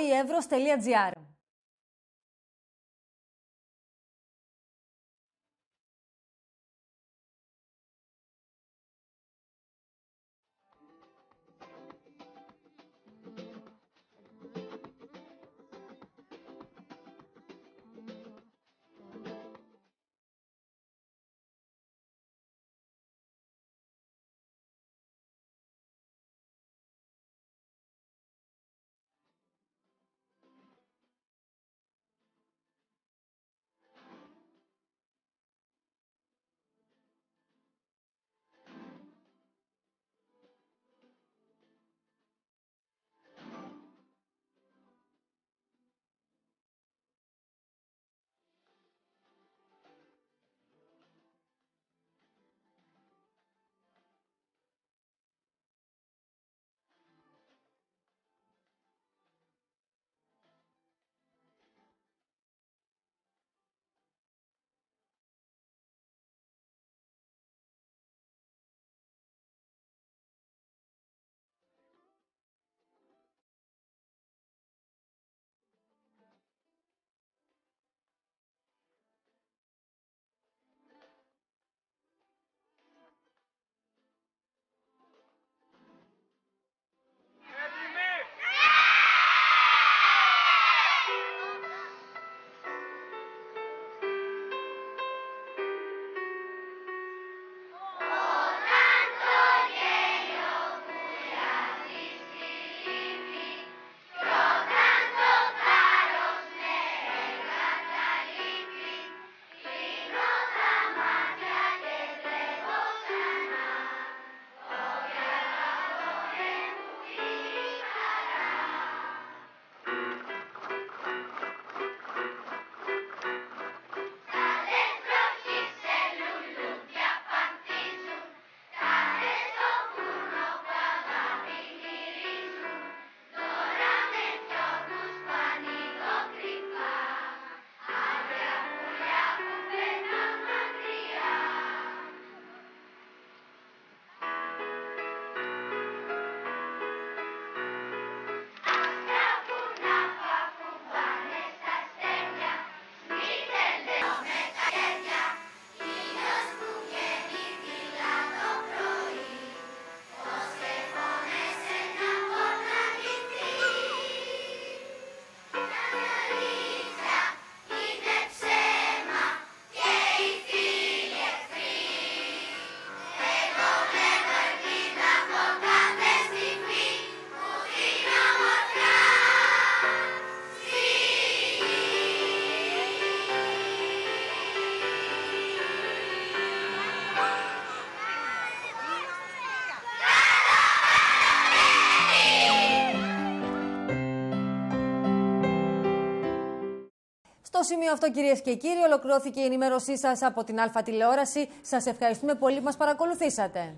σημείο αυτό, κυρίες και κύριοι, ολοκληρώθηκε η ενημέρωσή σας από την Α τηλεόραση. Σας ευχαριστούμε πολύ που μας παρακολουθήσατε.